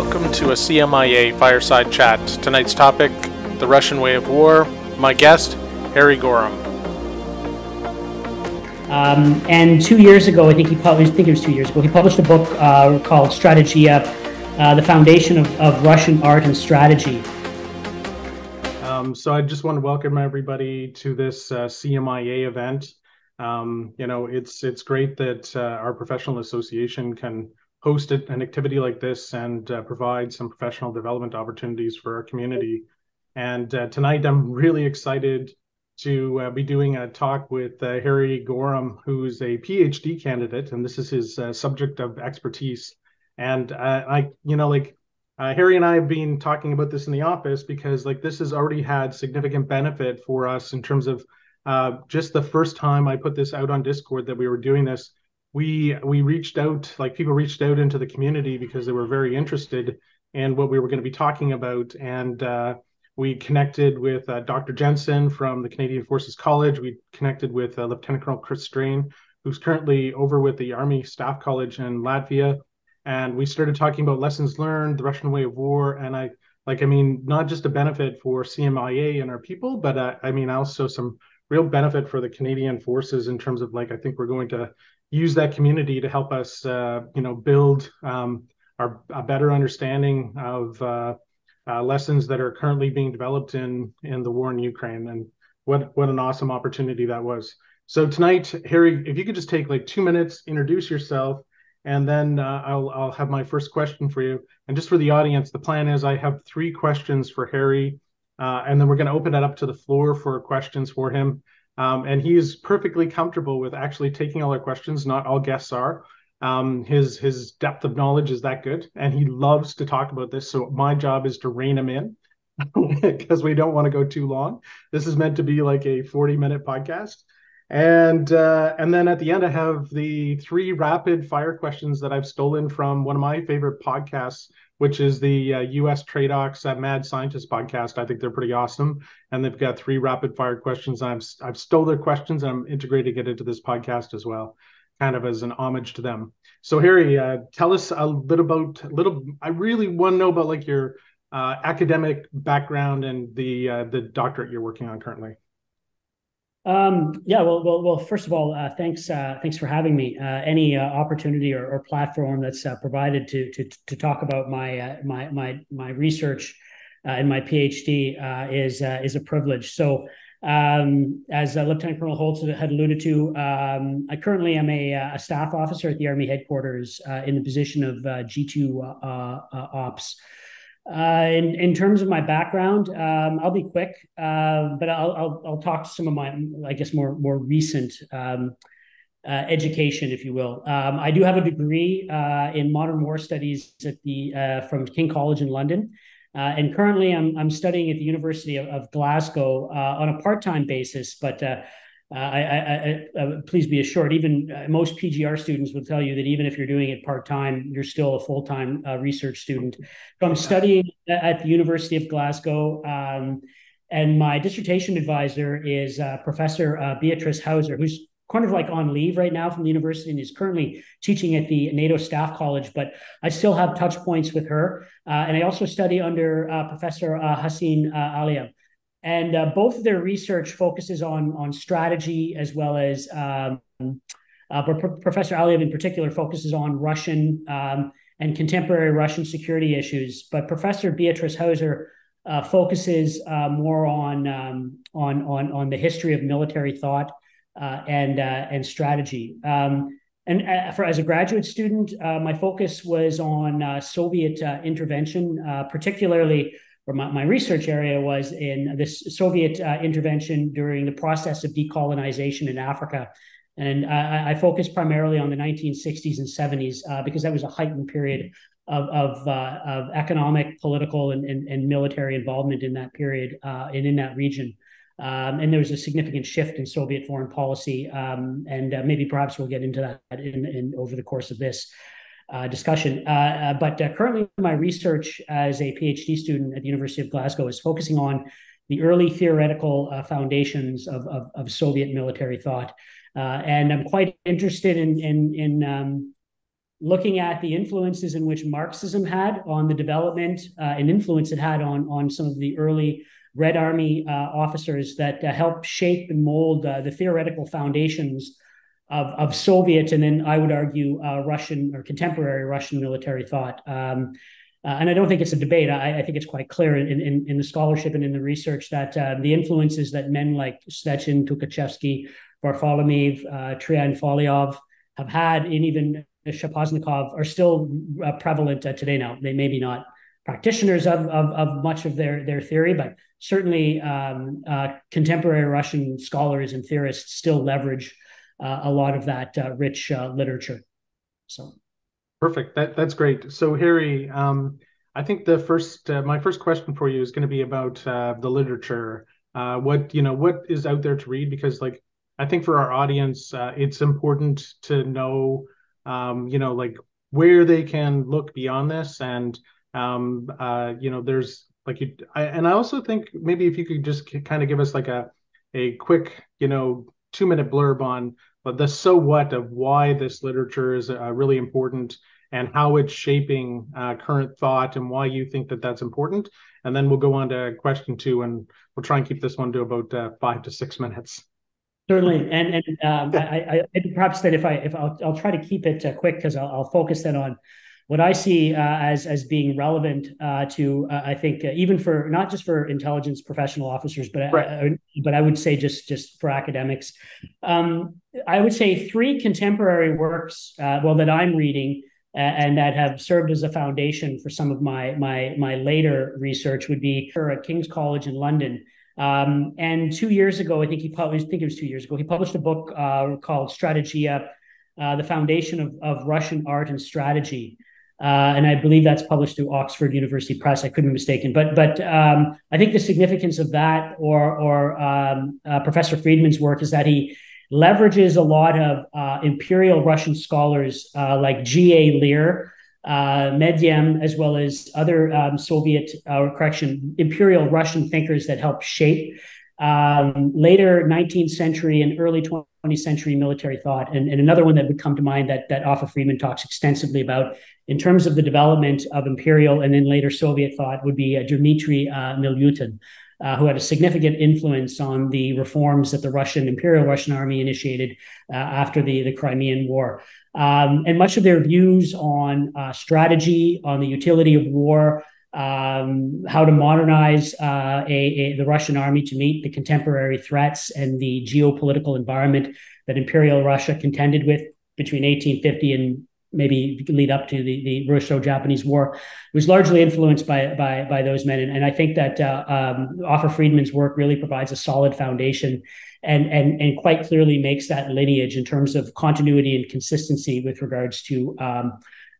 Welcome to a CMIA fireside chat. Tonight's topic the Russian way of war. My guest, Harry Gorham. Um, and two years ago, I think he published, I think it was two years ago, he published a book uh, called Strategia, uh, The Foundation of, of Russian Art and Strategy. Um, so I just want to welcome everybody to this uh, CMIA event. Um, you know, it's it's great that uh, our professional association can host an activity like this and uh, provide some professional development opportunities for our community. And uh, tonight, I'm really excited to uh, be doing a talk with uh, Harry Gorham, who's a PhD candidate, and this is his uh, subject of expertise. And uh, I, you know, like Harry and I have been talking about this in the office because, like, this has already had significant benefit for us in terms of just the first time I put this out on Discord that we were doing this we we reached out like people reached out into the community because they were very interested in what we were going to be talking about. And uh, we connected with uh, dr jensen from the canadian forces college. We connected with uh, lieutenant colonel chris strain who's currently over with the army staff college in latvia. And we started talking about lessons learned the russian way of war. And i like i mean not just a benefit for cmia and our people but uh, i mean also some real benefit for the canadian forces in terms of like i think we're going to use that community to help us, uh, you know, build um, our a better understanding of uh, uh, lessons that are currently being developed in in the war in Ukraine. And what what an awesome opportunity that was. So tonight, Harry, if you could just take like two minutes, introduce yourself, and then uh, I'll I'll have my first question for you. And just for the audience, the plan is I have three questions for Harry, uh, and then we're going to open it up to the floor for questions for him. Um, and he is perfectly comfortable with actually taking all our questions. Not all guests are. Um, his his depth of knowledge is that good, and he loves to talk about this. So my job is to rein him in because we don't want to go too long. This is meant to be like a forty minute podcast. And uh, and then at the end, I have the three rapid fire questions that I've stolen from one of my favorite podcasts, which is the uh, U.S. TRADOC's uh, Mad Scientist podcast. I think they're pretty awesome, and they've got three rapid fire questions. I've I've stole their questions and I'm integrating it into this podcast as well, kind of as an homage to them. So Harry, uh, tell us a little about little. I really want to know about like your uh, academic background and the uh, the doctorate you're working on currently. Um, yeah, well, well, well. First of all, uh, thanks, uh, thanks for having me. Uh, any uh, opportunity or, or, platform that's uh, provided to to to talk about my uh, my my my research and my PhD is is a privilege. So, um, as Lieutenant Colonel Holtz had alluded to, um, I currently am a, a, staff officer at the Army headquarters in the position of G two Ops. Uh, in, in terms of my background, um, I'll be quick, uh, but I'll, I'll, I'll talk to some of my, I guess, more more recent um, uh, education, if you will. Um, I do have a degree uh, in modern war studies at the uh, from King College in London, and currently I'm I'm studying at the University of, of Glasgow on a part time basis, but uh, I, I, I, uh, please be assured, even uh, most PGR students will tell you that even if you're doing it part time, you're still a full time uh, research student. So I'm studying at the University of Glasgow, um, and my dissertation advisor is Professor Beatrice Heuser, who's kind of like on leave right now from the university and is currently teaching at the NATO Staff College, but I still have touch points with her. and I also study under Professor Huseyn Aliyev and uh, both of their research focuses on on strategy as well as um, uh, but Professor Aliyev in particular focuses on Russian um, and contemporary Russian security issues. But Professor Beatrice Heuser uh, focuses uh, more on, um, on on on the history of military thought uh, and uh, and strategy. Um, and for as a graduate student, my focus was on Soviet intervention, particularly or my, my research area was in this Soviet uh, intervention during the process of decolonization in Africa. And I, I focused primarily on the 1960s and 70s uh, because that was a heightened period of, of, uh, of economic, political, and, and, and, military involvement in that period uh, and in that region. Um, and there was a significant shift in Soviet foreign policy, um, and uh, maybe perhaps we'll get into that in, in, over the course of this uh, discussion. Uh, uh, but uh, currently, my research as a PhD student at the University of Glasgow is focusing on the early theoretical uh, foundations of, of, of, Soviet military thought. Uh, and I'm quite interested in, in, in um, looking at the influences in which Marxism had on the development and influence it had on, on some of the early Red Army officers that helped shape and mold the theoretical foundations of, of Soviet and then I would argue uh, Russian or contemporary Russian military thought. Um, uh, and I don't think it's a debate. I, I think it's quite clear in, in, in, the scholarship and in the research that the influences that men like Svechin, Tukhachevsky, Varfolomeev, uh, Triandafillov have had, and even Shaposhnikov are still uh, prevalent uh, today now. They may be not practitioners of, of, of, much of their, their theory, but certainly um, uh, contemporary Russian scholars and theorists still leverage uh, a lot of that uh, rich uh, literature. So, perfect. That that's great. So, Harry, um, I think the first my first question for you is going to be about the literature. what you know, what is out there to read? Because like I think for our audience, it's important to know um, you know, like where they can look beyond this. And, um, uh, you know, there's like you, I, and I also think maybe if you could just kind of give us like a, a quick, you know, two minute blurb on the so what of why this literature is uh, really important and how it's shaping uh, current thought and why you think that that's important. And then we'll go on to question two and we'll try and keep this one to about uh, five to six minutes. Certainly, and and um, I, I, perhaps that if I if I'll, I'll try to keep it uh, quick because I'll, I'll, focus then on what I see uh, as as being relevant uh, to uh, I think uh, even for not just for intelligence professional officers, but uh, right. but I would say just just for academics. Um, I would say three contemporary works, well, that I'm reading and that have served as a foundation for some of my my my later research would be at King's College in London. Um, and two years ago, I think he published, I think it was two years ago, he published a book uh, called Strategia, uh, The Foundation of, of Russian Art and Strategy. Uh, and I believe that's published through Oxford University Press. I couldn't be mistaken, but but um, I think the significance of that, or or um, uh, Professor Fridman's work, is that he leverages a lot of uh, imperial Russian scholars uh, like G. A. Leer, uh, Medyem, as well as other um, Soviet, uh, correction, Imperial Russian thinkers that helped shape um, later 19th century and early 20th century military thought. And, and, another one that would come to mind that, that Ofer Fridman talks extensively about in terms of the development of imperial and then later Soviet thought would be uh, Dmitry uh, Milyutin. Uh, who had a significant influence on the reforms that the Russian Imperial Russian Army initiated uh, after the, the Crimean War. Um, and much of their views on uh, strategy, on the utility of war, um, how to modernize uh, a, a, the Russian army to meet the contemporary threats and the geopolitical environment that Imperial Russia contended with between 1850 and maybe lead up to the, the Russo-Japanese War, was largely influenced by by by those men. And, and I think that uh, um, Ofer Fridman's work really provides a solid foundation and and and quite clearly makes that lineage in terms of continuity and consistency with regards to um,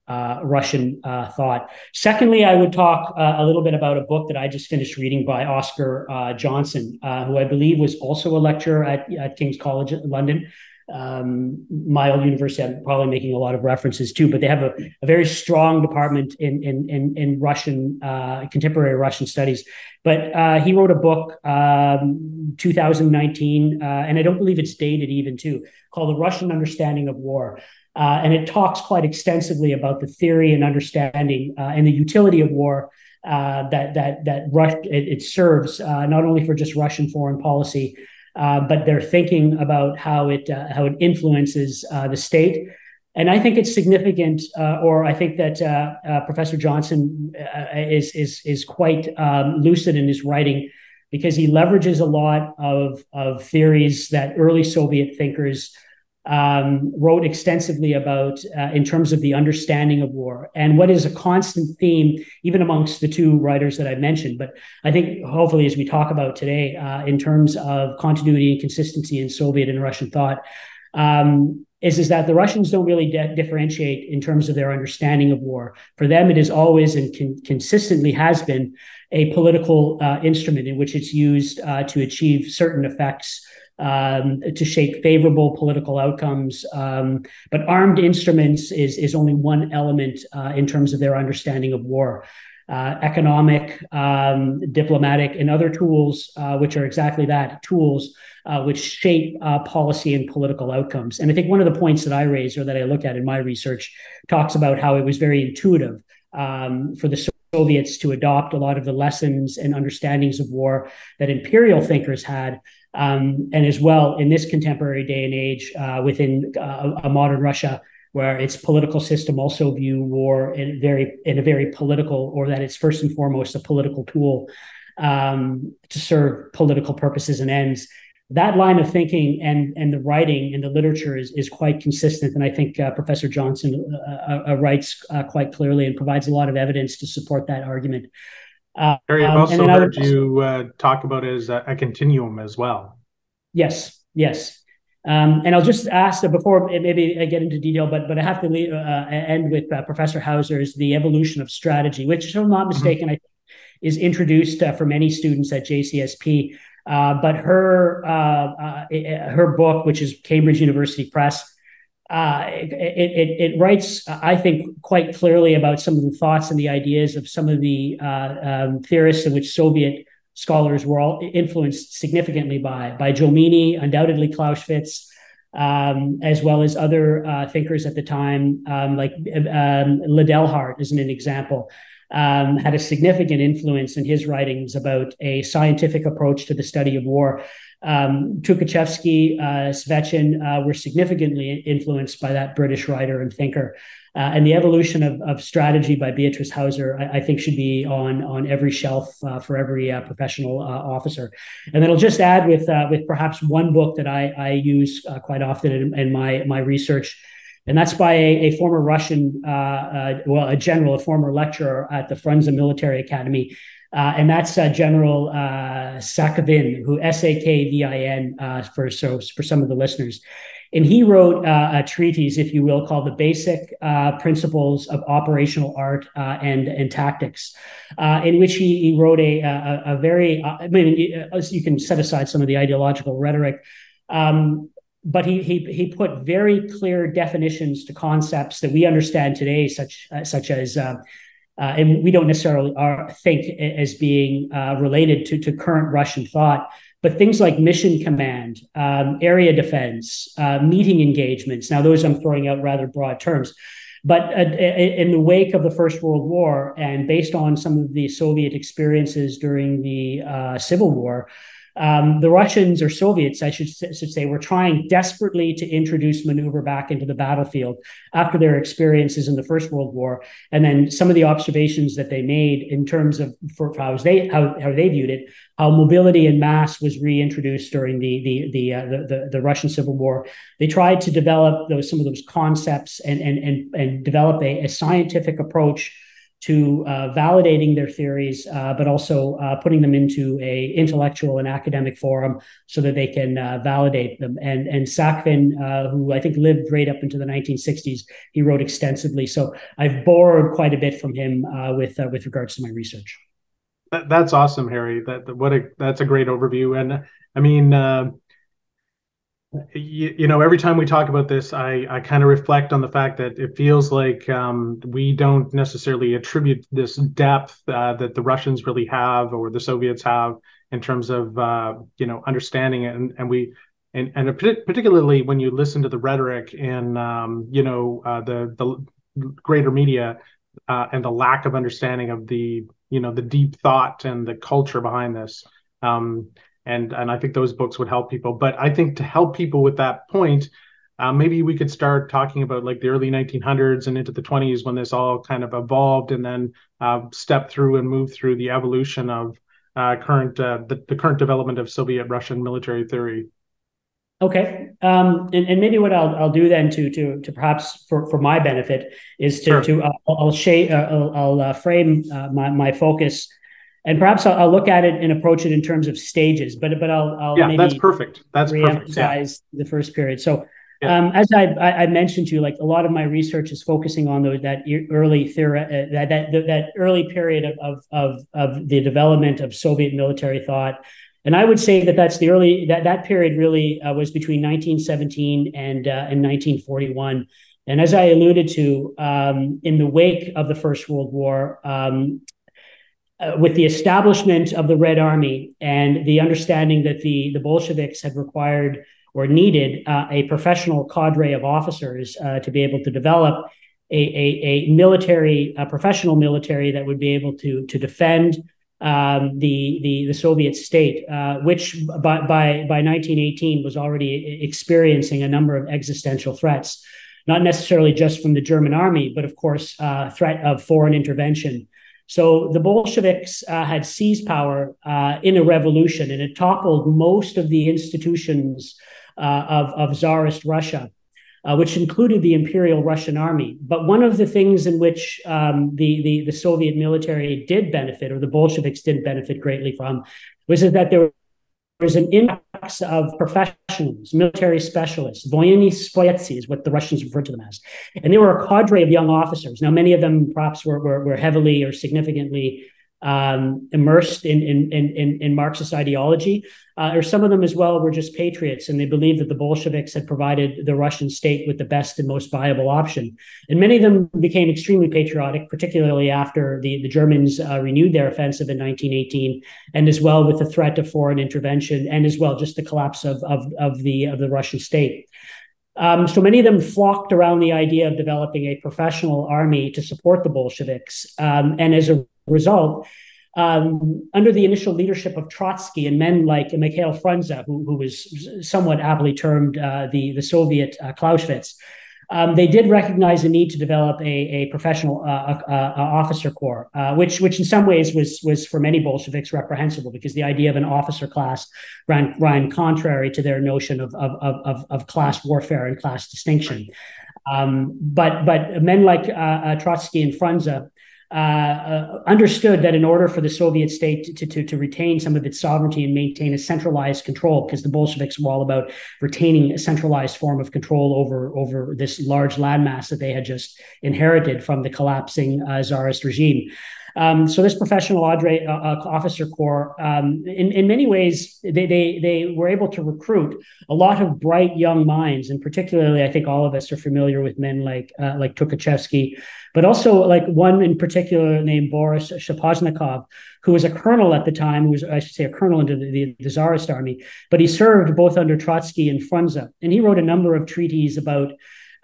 uh, Russian uh, thought. Secondly, I would talk uh, a little bit about a book that I just finished reading by Oscar uh, Jonsson, uh, who I believe was also a lecturer at, at King's College London um, old university, I'm probably making a lot of references too, but they have a, a very strong department in in in, in Russian uh, contemporary Russian studies. But uh, he wrote a book, um, 2019, uh, and I don't believe it's dated even too, called "The Russian Understanding of War." Uh, and it talks quite extensively about the theory and understanding uh, and the utility of war uh, that that that Rush, it, it serves not only for just Russian foreign policy, uh, but they're thinking about how it uh, how it influences uh, the state. And I think it's significant, uh, or I think that Professor Jonsson is is is quite um, lucid in his writing because he leverages a lot of of theories that early Soviet thinkers um, wrote extensively about uh, in terms of the understanding of war and what is a constant theme, even amongst the two writers that I mentioned. But I think hopefully, as we talk about today, uh, in terms of continuity and consistency in Soviet and Russian thought, um, is is that the Russians don't really de- differentiate in terms of their understanding of war. For them, it is always and con- consistently has been a political uh, instrument in which it's used uh, to achieve certain effects um, to shape favorable political outcomes. Um, but armed instruments is is only one element uh, in terms of their understanding of war. uh, economic, um, diplomatic, and other tools, uh, which are exactly that tools uh, which shape uh, policy and political outcomes. And I think one of the points that I raise or that I look at in my research talks about how it was very intuitive um, for the Soviets to adopt a lot of the lessons and understandings of war that imperial thinkers had. Um, and as well, in this contemporary day and age, uh, within uh, a modern Russia, where its political system also view war in very in a very political, or that it's first and foremost a political tool um, to serve political purposes and ends. That line of thinking and and the writing and the literature is is quite consistent, and I think uh, Professor Jonsson uh, uh, uh writes quite clearly and provides a lot of evidence to support that argument. Harry, I've um, also heard you talk about it as a, a continuum as well. Yes, yes. Um, and I'll just ask before maybe I get into detail, but but I have to leave, uh, end with uh, Professor Heuser's the evolution of strategy, which, if I'm not mm-hmm. mistaken, mm-hmm. I is introduced uh, for many students at JCSP. Uh, but her uh, uh, her book, which is Cambridge University Press, it, it, it, writes, I think, quite clearly about some of the thoughts and the ideas of some of the um, theorists in which Soviet scholars were all influenced significantly by by Jomini, undoubtedly Clausewitz, um, as well as other uh, thinkers at the time, um, like um, Liddell Hart is an example. Um, had a significant influence in his writings about a scientific approach to the study of war. Um, Tukhachevsky, uh, Svechin uh, were significantly influenced by that British writer and thinker. Uh, and the evolution of, of strategy by Beatrice Heuser, I, I, think, should be on on every shelf uh, for every uh, professional uh, officer. And then I'll just add with uh, with perhaps one book that I, I use uh, quite often in, in, my my research, and that's by a, a former Russian, well, a general, a former lecturer at the Frunze Military Academy. And that's General Sakavin, who S A K V I N for so for some of the listeners. And he wrote uh, a treatise, if you will, called The Basic uh, Principles of Operational Art uh, and, and Tactics, uh, in which he, he wrote a, a, a very, uh, I mean, you can set aside some of the ideological rhetoric. Um, but he, he he put very clear definitions to concepts that we understand today, such uh, such as and we don't necessarily are, think as being related to, to current Russian thought, but things like mission command, um, area defense, uh, meeting engagements. Now, those I'm throwing out rather broad terms. But uh, in the wake of the First World War, and based on some of the Soviet experiences during the uh, Civil War, um, the Russians or Soviets, I should, should, say, were trying desperately to introduce maneuver back into the battlefield after their experiences in the First World War, and then some of the observations that they made in terms of for, for how they how, how they viewed it, how mobility and mass was reintroduced during the the the, uh, the, the, the Russian Civil War. They tried to develop those some of those concepts and and and, and develop a, a scientific approach to uh, validating their theories, uh, but also uh, putting them into a intellectual and academic forum so that they can uh, validate them. And and Sakvin, uh, who I think lived right up into the 1960s, he wrote extensively. So I've borrowed quite a bit from him uh, with with regards to my research. That's awesome, Harry. That what a that's a great overview. And I mean you, you, know every time we talk about this i i kind of reflect on the fact that it feels like um, we don't necessarily attribute this depth uh, that the russians really have or the soviets have in terms of uh, you know understanding it. And, and we and, and particularly when you listen to the rhetoric in um, you know uh, the the greater media uh, and the lack of understanding of the you know the deep thought and the culture behind this um, and and I think those books would help people. But I think to help people with that point, uh, maybe we could start talking about like the early 1900s and into the 20s when this all kind of evolved, and then uh, step through and move through the evolution of uh, current uh, the, the current development of Soviet Russian military theory. Okay, um, and, and maybe what I'll, I'll do then to to to perhaps for, for my benefit is to sure. to uh, I'll, shade, uh, I'll, I'll uh, frame uh, my my focus and perhaps I'll, I'll, look at it and approach it in terms of stages. But but I'll, I'll yeah, maybe that's perfect. That's re-emphasize yeah. the first period. So yeah. um, as I, I, mentioned to you, like a lot of my research is focusing on those, that early theory, uh, that that that early period of, of of of the development of Soviet military thought. And I would say that that's the early that that period really uh, was between 1917 and uh, and 1941. And as I alluded to, um, in the wake of the First World War, um, uh, with the establishment of the Red Army and the understanding that the, the Bolsheviks had required or needed uh, a professional cadre of officers uh, to be able to develop a, a, a military, a professional military that would be able to, to defend um, the, the, the Soviet state, uh, which by, by, by 1918 was already experiencing a number of existential threats, not necessarily just from the German army, but of course, uh, threat of foreign intervention. So the Bolsheviks uh, had seized power uh, in a revolution, and it toppled most of the institutions uh, of, of Tsarist Russia uh, which included the Imperial Russian Army. But one of the things in which um, the, the, the Soviet military did benefit, or the Bolsheviks did benefit greatly from, was that there was an influx of professionals, military specialists, voyeni spoyetsi is what the Russians referred to them as. And they were a cadre of young officers. Now, many of them perhaps were, were, were heavily or significantly um, immersed in, in, in, in Marxist ideology, uh, or some of them as well were just patriots and they believed that the Bolsheviks had provided the Russian state with the best and most viable option. And many of them became extremely patriotic, particularly after the, the Germans uh, renewed their offensive in 1918, and as well with the threat of foreign intervention, and as well just the collapse of, of, of, the, of the Russian state. Um, so many of them flocked around the idea of developing a professional army to support the Bolsheviks. Um, and as a result, um, under the initial leadership of Trotsky and men like Mikhail Frunze, who, who was somewhat aptly termed uh, the, the Soviet uh, Clausewitz, um, they did recognize the need to develop a, a professional uh, uh, uh officer corps, uh, which, which in some ways was, was for many Bolsheviks reprehensible because the idea of an officer class ran, ran contrary to their notion of, of, of, of class warfare and class distinction. Um, but, but men like Trotsky and Frunze uh, uh, understood that in order for the Soviet state to, to, to retain some of its sovereignty and maintain a centralized control, because the Bolsheviks were all about retaining a centralized form of control over, over this large landmass that they had just inherited from the collapsing uh, czarist regime. Um, so this professional Audrey, uh, uh, officer corps, um, in, in many ways, they, they, they were able to recruit a lot of bright young minds, and particularly, I think all of us are familiar with men like uh, like Tukhachevsky, but also like one in particular named Boris Shaposhnikov, who was a colonel at the time, who was I should say a colonel into the, the, the Tsarist army, but he served both under Trotsky and Frunze, and he wrote a number of treaties about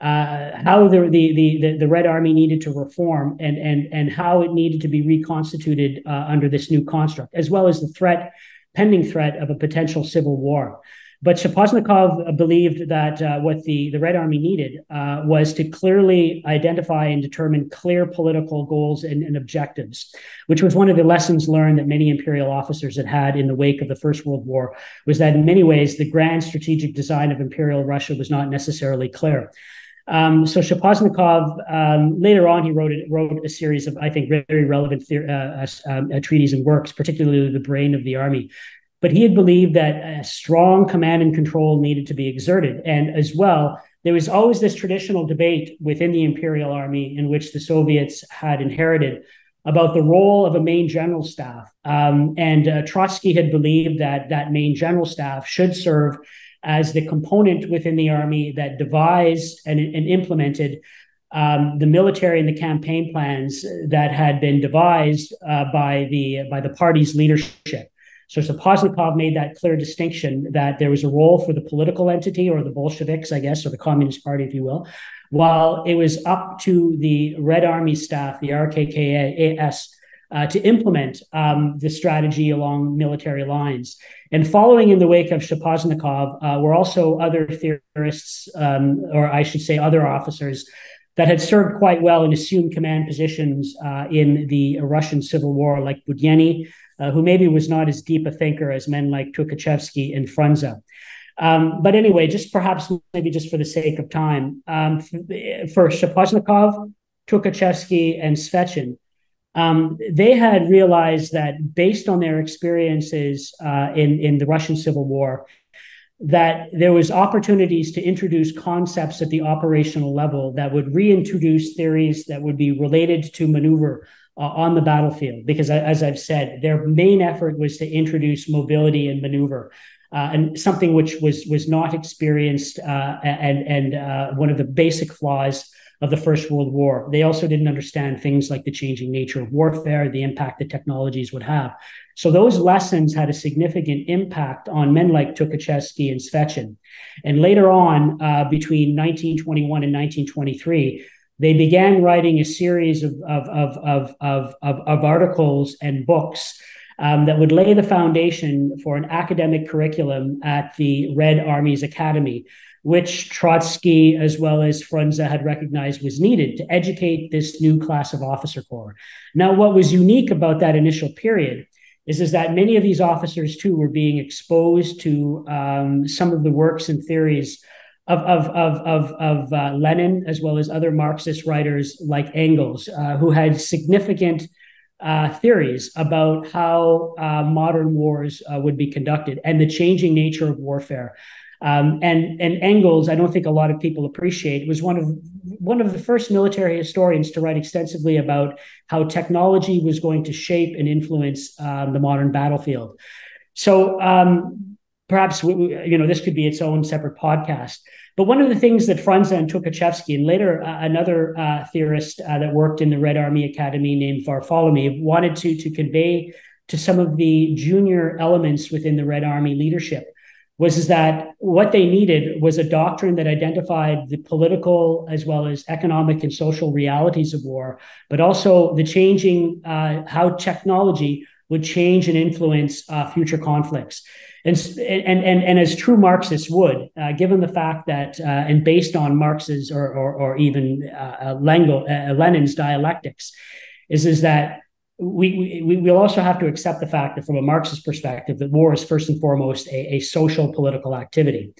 uh, how the, the, the, the Red Army needed to reform and, and, and how it needed to be reconstituted uh, under this new construct, as well as the threat, pending threat of a potential civil war. But Shaposhnikov believed that uh, what the, the Red Army needed uh, was to clearly identify and determine clear political goals and, and, objectives, which was one of the lessons learned that many imperial officers had had in the wake of the First World War, was that in many ways the grand strategic design of imperial Russia was not necessarily clear. Um, so Shaposhnikov, um, later on, he wrote wrote a series of, I think, very relevant uh, uh, um, uh, treaties and works, particularly the brain of the army. But he had believed that a strong command and control needed to be exerted, and as well, there was always this traditional debate within the imperial army in which the Soviets had inherited about the role of a main general staff. Um, and uh, Trotsky had believed that that main general staff should serve as the component within the army that devised and, and implemented um, the military and the campaign plans that had been devised uh, by the by the party's leadership. So Shaposhnikov made that clear distinction that there was a role for the political entity or the Bolsheviks, I guess, or the Communist Party, if you will, while it was up to the Red Army staff, the RKKAS, uh, to implement um, the strategy along military lines. And following in the wake of Shaposhnikov uh, were also other theorists, um, or I should say, other officers that had served quite well and assumed command positions uh, in the Russian Civil War, like Budyonny, uh, who maybe was not as deep a thinker as men like Tukhachevsky and Frunze. Um, but anyway, just perhaps maybe just for the sake of time, um, for Shaposhnikov, Tukhachevsky, and Svechin, um, they had realized that based on their experiences uh, in, in the Russian Civil War, that there was opportunities to introduce concepts at the operational level that would reintroduce theories that would be related to maneuver uh, on the battlefield. Because as I've said, their main effort was to introduce mobility and maneuver. Uh, and something which was was not experienced uh, and and uh, one of the basic flaws of the First World War. They also didn't understand things like the changing nature of warfare, the impact that technologies would have. So those lessons had a significant impact on men like Tukhachevsky and Svechin. And later on, uh, between 1921 and 1923, they began writing a series of, of, of, of, of, articles and books um, that would lay the foundation for an academic curriculum at the Red Army's Academy, which Trotsky as well as Frunze had recognized was needed to educate this new class of officer corps. Now, what was unique about that initial period is, is that many of these officers too were being exposed to um, some of the works and theories of of of of, of uh, Lenin as well as other Marxist writers like Engels, uh, who had significant uh, theories about how uh, modern wars uh, would be conducted and the changing nature of warfare. Um, and and Engels, I don't think a lot of people appreciate, was one of one of the first military historians to write extensively about how technology was going to shape and influence um, the modern battlefield. So um, perhaps you know this could be its own separate podcast. But one of the things that Frunze and Tukhachevsky and later uh, another uh, theorist uh, that worked in the Red Army Academy named Varfolomeev wanted to to convey to some of the junior elements within the Red Army leadership was is that what they needed was a doctrine that identified the political as well as economic and social realities of war, but also the changing uh, how technology would change and influence uh, future conflicts. And, and, and, and as true Marxists would, uh, given the fact that, uh, and based on Marx's or, or, or even uh, uh, Lenin's dialectics, is, is that we, we will also have to accept the fact that from a Marxist perspective, that war is first and foremost a, a social political activity.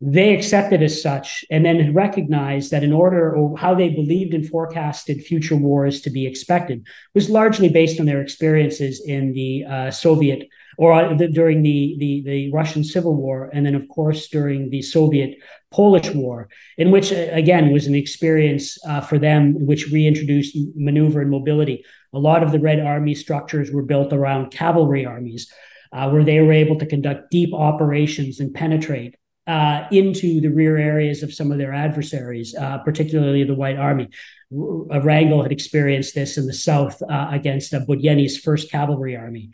They accepted as such and then recognized that in order or how they believed and forecasted future wars to be expected was largely based on their experiences in the uh, Soviet or uh, the, during the, the, the Russian Civil War, and then of course during the Soviet Polish War, in which uh, again was an experience uh, for them which reintroduced maneuver and mobility. A lot of the Red Army structures were built around cavalry armies, uh, where they were able to conduct deep operations and penetrate. Uh, into the rear areas of some of their adversaries, uh, particularly the White Army. Wrangel had experienced this in the south against uh, Budyonny's first cavalry army.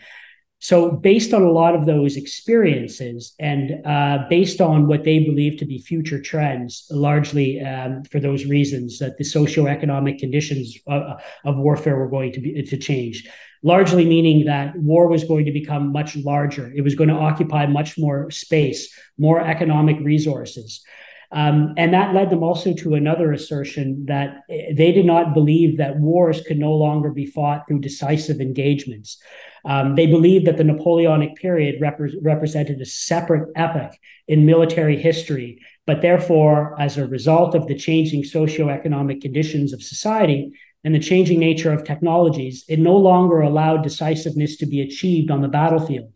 So, based on a lot of those experiences and uh, based on what they believe to be future trends, largely um, for those reasons that the socioeconomic conditions of, of, warfare were going to be to change, largely meaning that war was going to become much larger. It was going to occupy much more space, more economic resources. Um, and that led them also to another assertion that they did not believe that wars could no longer be fought through decisive engagements. Um, they believed that the Napoleonic period rep- represented a separate epoch in military history, but therefore, as a result of the changing socioeconomic conditions of society and the changing nature of technologies, it no longer allowed decisiveness to be achieved on the battlefield.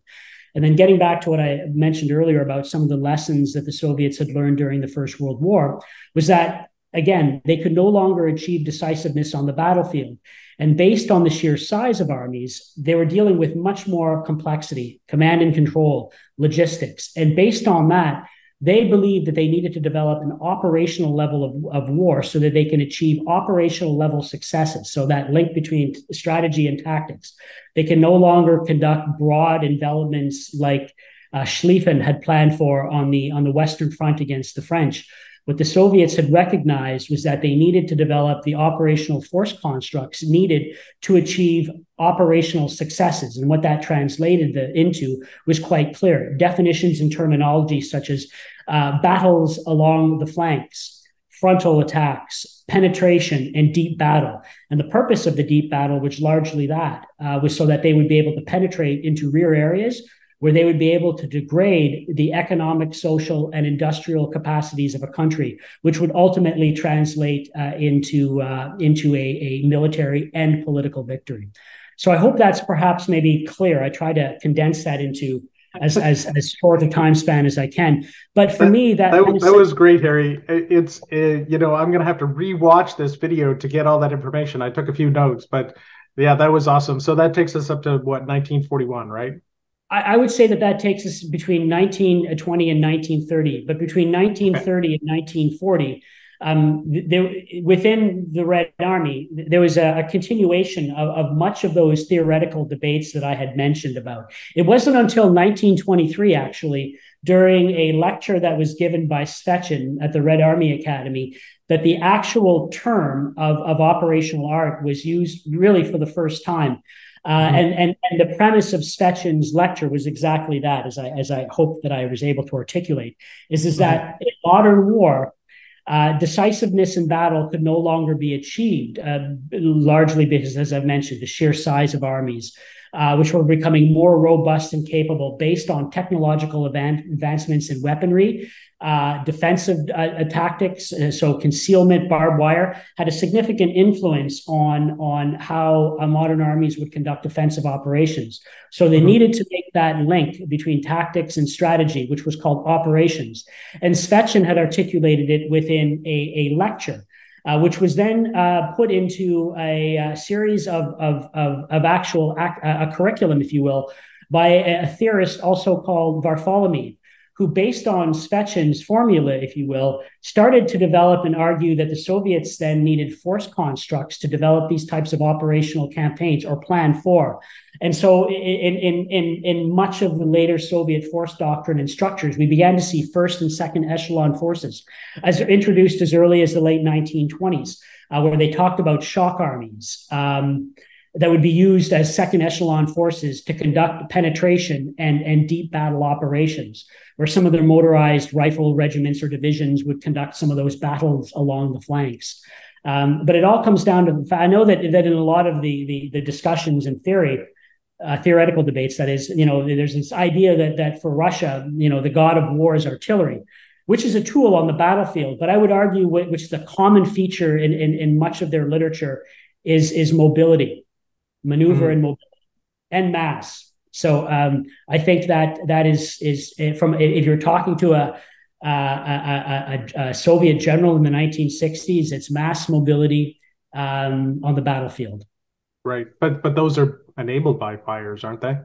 And then getting back to what I mentioned earlier about some of the lessons that the Soviets had learned during the First World War was that, again, they could no longer achieve decisiveness on the battlefield. And based on the sheer size of armies, they were dealing with much more complexity, command and control, logistics. And based on that, they believed that they needed to develop an operational level of, of war so that they can achieve operational level successes. So that link between strategy and tactics. They can no longer conduct broad envelopments like uh, Schlieffen had planned for on the on the Western Front against the French. What the Soviets had recognized was that they needed to develop the operational force constructs needed to achieve operational successes. And what that translated the, into was quite clear. Definitions and terminology such as uh, battles along the flanks, frontal attacks, penetration, and deep battle. And the purpose of the deep battle was largely that, uh, was so that they would be able to penetrate into rear areas where they would be able to degrade the economic, social, and industrial capacities of a country, which would ultimately translate uh, into uh, into a, a military and political victory. So I hope that's perhaps maybe clear. I try to condense that into as as as short a time span as I can. But for that, me, that that, that was great, Harry. It's uh, you know I'm gonna have to rewatch this video to get all that information. I took a few notes, but yeah, that was awesome. So that takes us up to what 1941, right? I, I would say that that takes us between 1920 and 1930. But between 1930 okay. and 1940, um, there, within the Red Army, there was a, a continuation of, of, much of those theoretical debates that I had mentioned about. It wasn't until 1923, actually, during a lecture that was given by Svechin at the Red Army Academy, that the actual term of, of operational art was used really for the first time. Uh, mm-hmm. and, and, and the premise of Svechin's lecture was exactly that, as I, as I hope that I was able to articulate, is, is that in modern war, uh, decisiveness in battle could no longer be achieved, uh, largely because, as I've mentioned, the sheer size of armies, uh, which were becoming more robust and capable based on technological advancements in weaponry uh, defensive uh, tactics, uh, so concealment, barbed wire, had a significant influence on, on how uh, modern armies would conduct offensive operations. So they mm-hmm. needed to make that link between tactics and strategy, which was called operations. And Svechin had articulated it within a, a lecture. Uh, which was then uh, put into a, a series of, of, of, of actual ac- a curriculum, if you will, by a, theorist also called Varfolomeev who, based on Svechin's formula, if you will, started to develop and argue that the Soviets then needed force constructs to develop these types of operational campaigns or plan for. And so, in, in, in, in much of the later Soviet force doctrine and structures, we began to see first and second echelon forces, as introduced as early as the late 1920s, uh, where they talked about shock armies. Um, that would be used as second echelon forces to conduct penetration and, and deep battle operations, where some of their motorized rifle regiments or divisions would conduct some of those battles along the flanks. Um, but it all comes down to the fact I know that that in a lot of the the, the discussions in theory, uh, theoretical debates, that is, you know, there's this idea that that for Russia, you know, the god of war is artillery, which is a tool on the battlefield. But I would argue, which is a common feature in, in, in much of their literature, is is mobility maneuver mm-hmm. and mobility and mass. So um, I think that that is is eh, from if you're talking to a a, a, a, Soviet general in the 1960s, it's mass mobility um, on the battlefield. Right, but but those are enabled by fires, aren't they?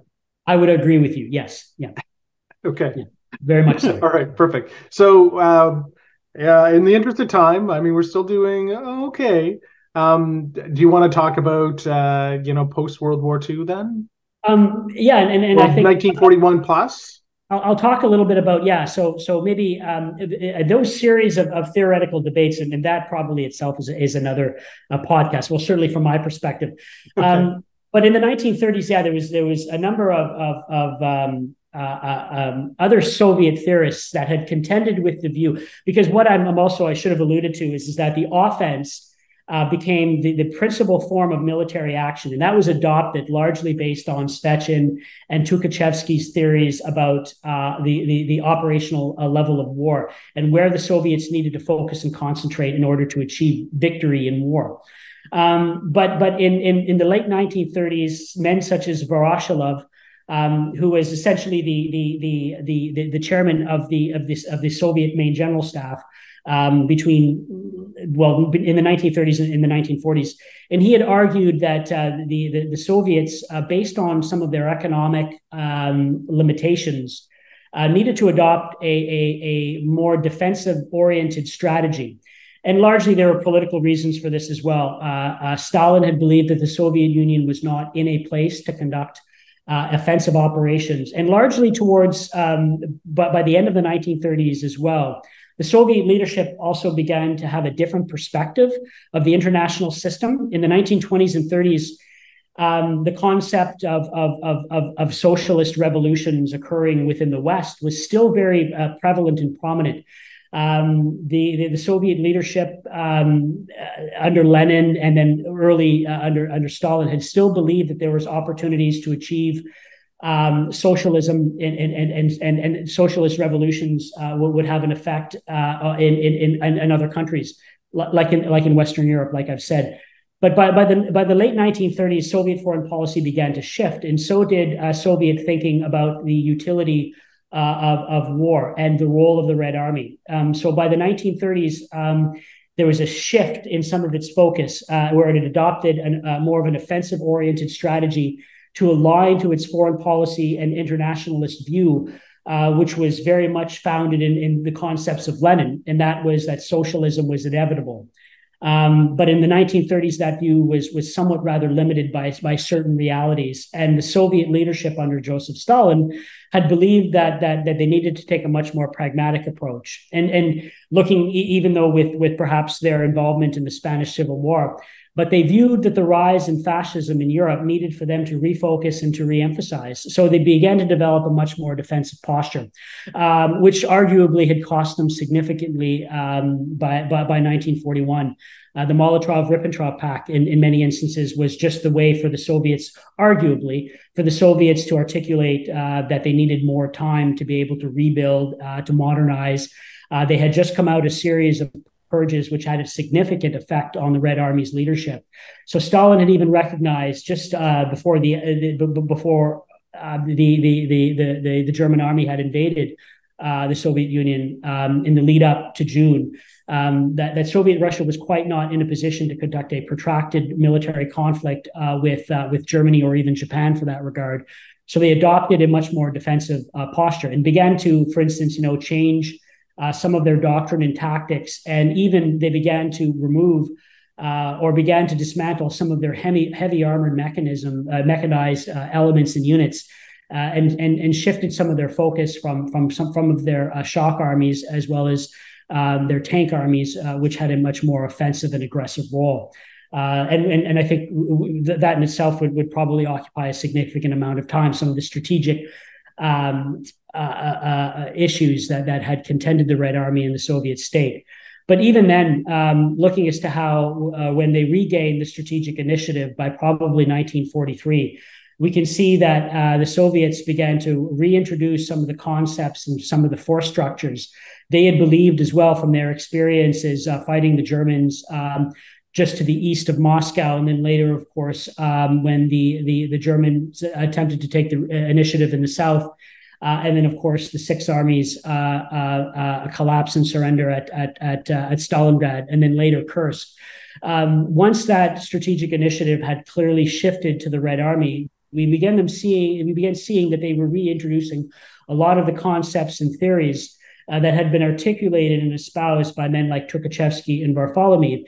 I would agree with you. Yes. Yeah. okay. Yeah, very much so. All right. Perfect. So, um, yeah, in the interest of time, I mean, we're still doing okay. Um, do you want to talk about uh, you know post World War II then? Um, yeah, and, and, I think 1941 plus. I'll, I'll, talk a little bit about yeah. So so maybe um, those series of, of theoretical debates, and, and, that probably itself is is another uh, podcast. Well, certainly from my perspective. Okay. Um, but in the 1930s, yeah, there was there was a number of of, of um, uh, uh, um, other Soviet theorists that had contended with the view, because what I'm, I'm, also I should have alluded to is, is that the offense uh, became the, the principal form of military action. And that was adopted largely based on Svechin and Tukhachevsky's theories about uh, the, the, the, operational uh, level of war and where the Soviets needed to focus and concentrate in order to achieve victory in war. Um, but but in, in, in the late 1930s, men such as Voroshilov, um, who was essentially the, the, the, the, the, chairman of the, of, this, of the Soviet main general staff, um, between well in the 1930s and in the 1940s, and he had argued that uh, the, the, the Soviets, uh, based on some of their economic um, limitations, uh, needed to adopt a, a, a more defensive oriented strategy. And largely, there were political reasons for this as well. Uh, uh, Stalin had believed that the Soviet Union was not in a place to conduct uh, offensive operations, and largely towards, um, but by the end of the 1930s as well, the Soviet leadership also began to have a different perspective of the international system. In the 1920s and 30s, um, the concept of, of, of, of, socialist revolutions occurring within the West was still very uh, prevalent and prominent. Um, the, the, the Soviet leadership um, uh, under Lenin and then early uh, under under Stalin had still believed that there was opportunities to achieve um, socialism and, and, and, and, and socialist revolutions uh, would have an effect uh, in, in, in, in, other countries, like in, like in Western Europe, like I've said. But by, by, the, by the late 1930s, Soviet foreign policy began to shift, and so did uh, Soviet thinking about the utility uh, of, of war and the role of the Red Army. Um, so by the 1930s, um, there was a shift in some of its focus uh, where it adopted an, uh, more of an offensive oriented strategy to align to its foreign policy and internationalist view uh, which was very much founded in, in the concepts of Lenin, and that was that socialism was inevitable. Um, but in the 1930s, that view was was somewhat rather limited by by certain realities, and the Soviet leadership under Joseph Stalin had believed that that that they needed to take a much more pragmatic approach. And and looking even though with with perhaps their involvement in the Spanish Civil War, but they viewed that the rise in fascism in Europe needed for them to refocus and to reemphasize. So they began to develop a much more defensive posture, um, which arguably had cost them significantly um, by, by, by 1941. Uh, the Molotov-Ribbentrop Pact, in, in many instances, was just the way for the Soviets, arguably, for the Soviets to articulate uh, that they needed more time to be able to rebuild, uh, to modernize. Uh, they had just come out a series of purges, which had a significant effect on the Red Army's leadership. So Stalin had even recognized just uh, before the, uh, the before uh, the, the, the the the German army had invaded uh, the Soviet Union um, in the lead up to June. Um, that, that Soviet Russia was quite not in a position to conduct a protracted military conflict uh, with uh, with Germany or even Japan for that regard. So they adopted a much more defensive posture and began to, for instance, you know, change uh, some of their doctrine and tactics, and even they began to remove uh, or began to dismantle some of their heavy, heavy armored mechanism, uh, mechanized uh, elements and units, uh, and, and and shifted some of their focus from from some from of their uh, shock armies as well as um, their tank armies, which had a much more offensive and aggressive role. Uh, and, and, and I think that in itself would, would probably occupy a significant amount of time. Some of the strategic um, uh, uh, uh, issues that, that had contended the Red Army in the Soviet state. But even then, um, looking as to how, uh, when they regained the strategic initiative by probably 1943, we can see that uh, the Soviets began to reintroduce some of the concepts and some of the force structures they had believed as well from their experiences uh, fighting the Germans um, just to the east of Moscow, and then later, of course, um, when the, the the Germans attempted to take the initiative in the south uh, and then, of course, the six armies uh, uh, uh collapse and surrender at at at, at Stalingrad, and then later Kursk. Um, once that strategic initiative had clearly shifted to the Red Army, we began them seeing we began seeing that they were reintroducing a lot of the concepts and theories uh, that had been articulated and espoused by men like Tukhachevsky and Varfolomeev.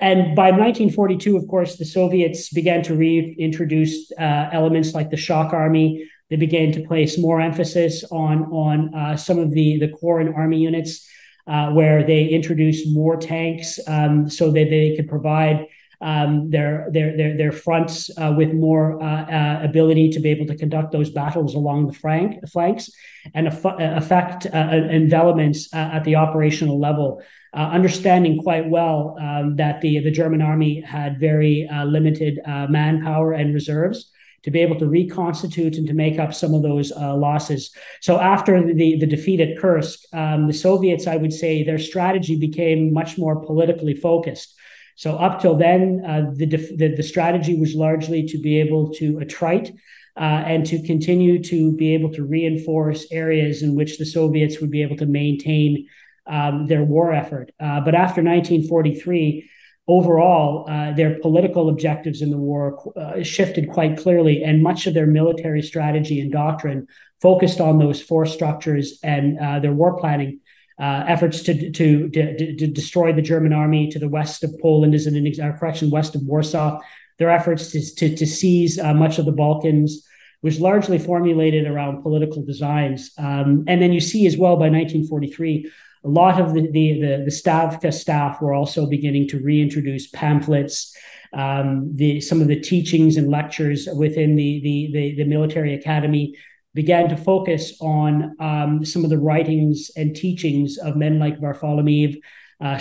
And by 1942, of course, the Soviets began to reintroduce uh, elements like the shock army, they began to place more emphasis on on uh, some of the the corps and army units, uh, where they introduced more tanks um, so that they could provide um, their their their their fronts uh, with more uh, uh, ability to be able to conduct those battles along the flank, flanks and affect uh, envelopments at the operational level. understanding quite well um, that the the German army had very limited manpower and reserves, to be able to reconstitute and to make up some of those uh, losses. So after the, the defeat at Kursk, um, the Soviets, I would say, their strategy became much more politically focused. So up till then, uh, the, the, the strategy was largely to be able to attrite uh, and to continue to be able to reinforce areas in which the Soviets would be able to maintain um, their war effort. Uh, but after 1943, overall, uh, their political objectives in the war uh, shifted quite clearly, and much of their military strategy and doctrine focused on those force structures and uh, their war planning. Uh, efforts to, to, to, to, destroy the German army to the west of Poland is an uh, correction west of Warsaw. Their efforts to, to, to seize uh, much of the Balkans was largely formulated around political designs. Um, and then you see as well by 1943 a lot of the the the, the Stavka staff were also beginning to reintroduce pamphlets. Um, the some of the teachings and lectures within the the the, the military academy began to focus on um, some of the writings and teachings of men like Varfolomeev, uh,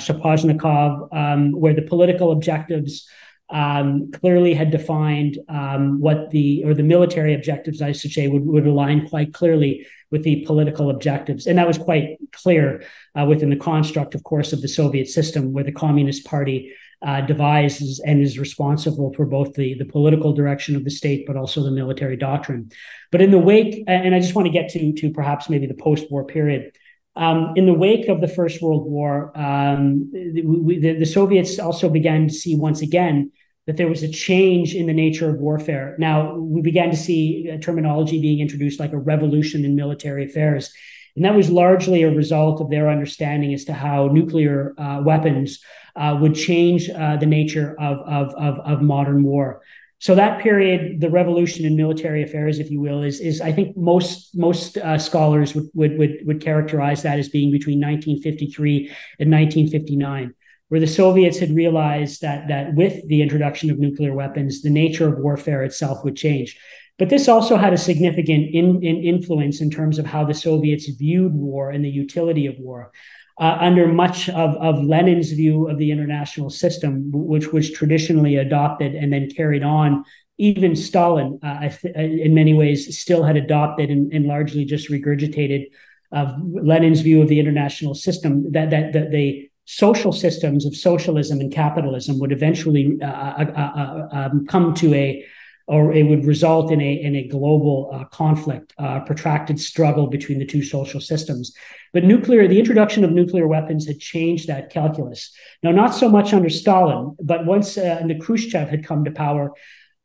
um, where the political objectives um, clearly had defined um, what the or the military objectives, I should say, would, would align quite clearly with the political objectives, and that was quite clear uh, within the construct, of course, of the Soviet system, where the Communist Party uh, devises and is responsible for both the, the political direction of the state, but also the military doctrine. But in the wake, and I just want to get to to perhaps maybe the post-war period. Um, in the wake of the First World War, um, we, the, the, Soviets also began to see once again that there was a change in the nature of warfare. Now, we began to see terminology being introduced like a revolution in military affairs. And that was largely a result of their understanding as to how nuclear uh, weapons uh, would change uh, the nature of, of, of, of, modern war. So that period, the revolution in military affairs, if you will, is, is I think most most uh, scholars would, would, would, would characterize that as being between 1953 and 1959 where the Soviets had realized that that with the introduction of nuclear weapons, the nature of warfare itself would change. But this also had a significant in, in influence in terms of how the Soviets viewed war and the utility of war. Uh, under much of, of Lenin's view of the international system, which was traditionally adopted and then carried on, even Stalin, uh, in many ways, still had adopted and, and largely just regurgitated uh, Lenin's view of the international system. That that that they social systems of socialism and capitalism would eventually uh, uh, uh, uh um, come to a or it would result in a in a global uh, conflict, uh, protracted struggle between the two social systems. But nuclear, the introduction of nuclear weapons had changed that calculus. Now, not so much under Stalin, but once uh, the Khrushchev had come to power,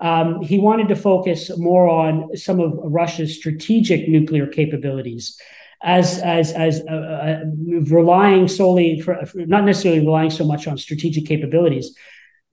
um, he wanted to focus more on some of Russia's strategic nuclear capabilities as as as uh, uh, relying solely for not necessarily relying so much on strategic capabilities,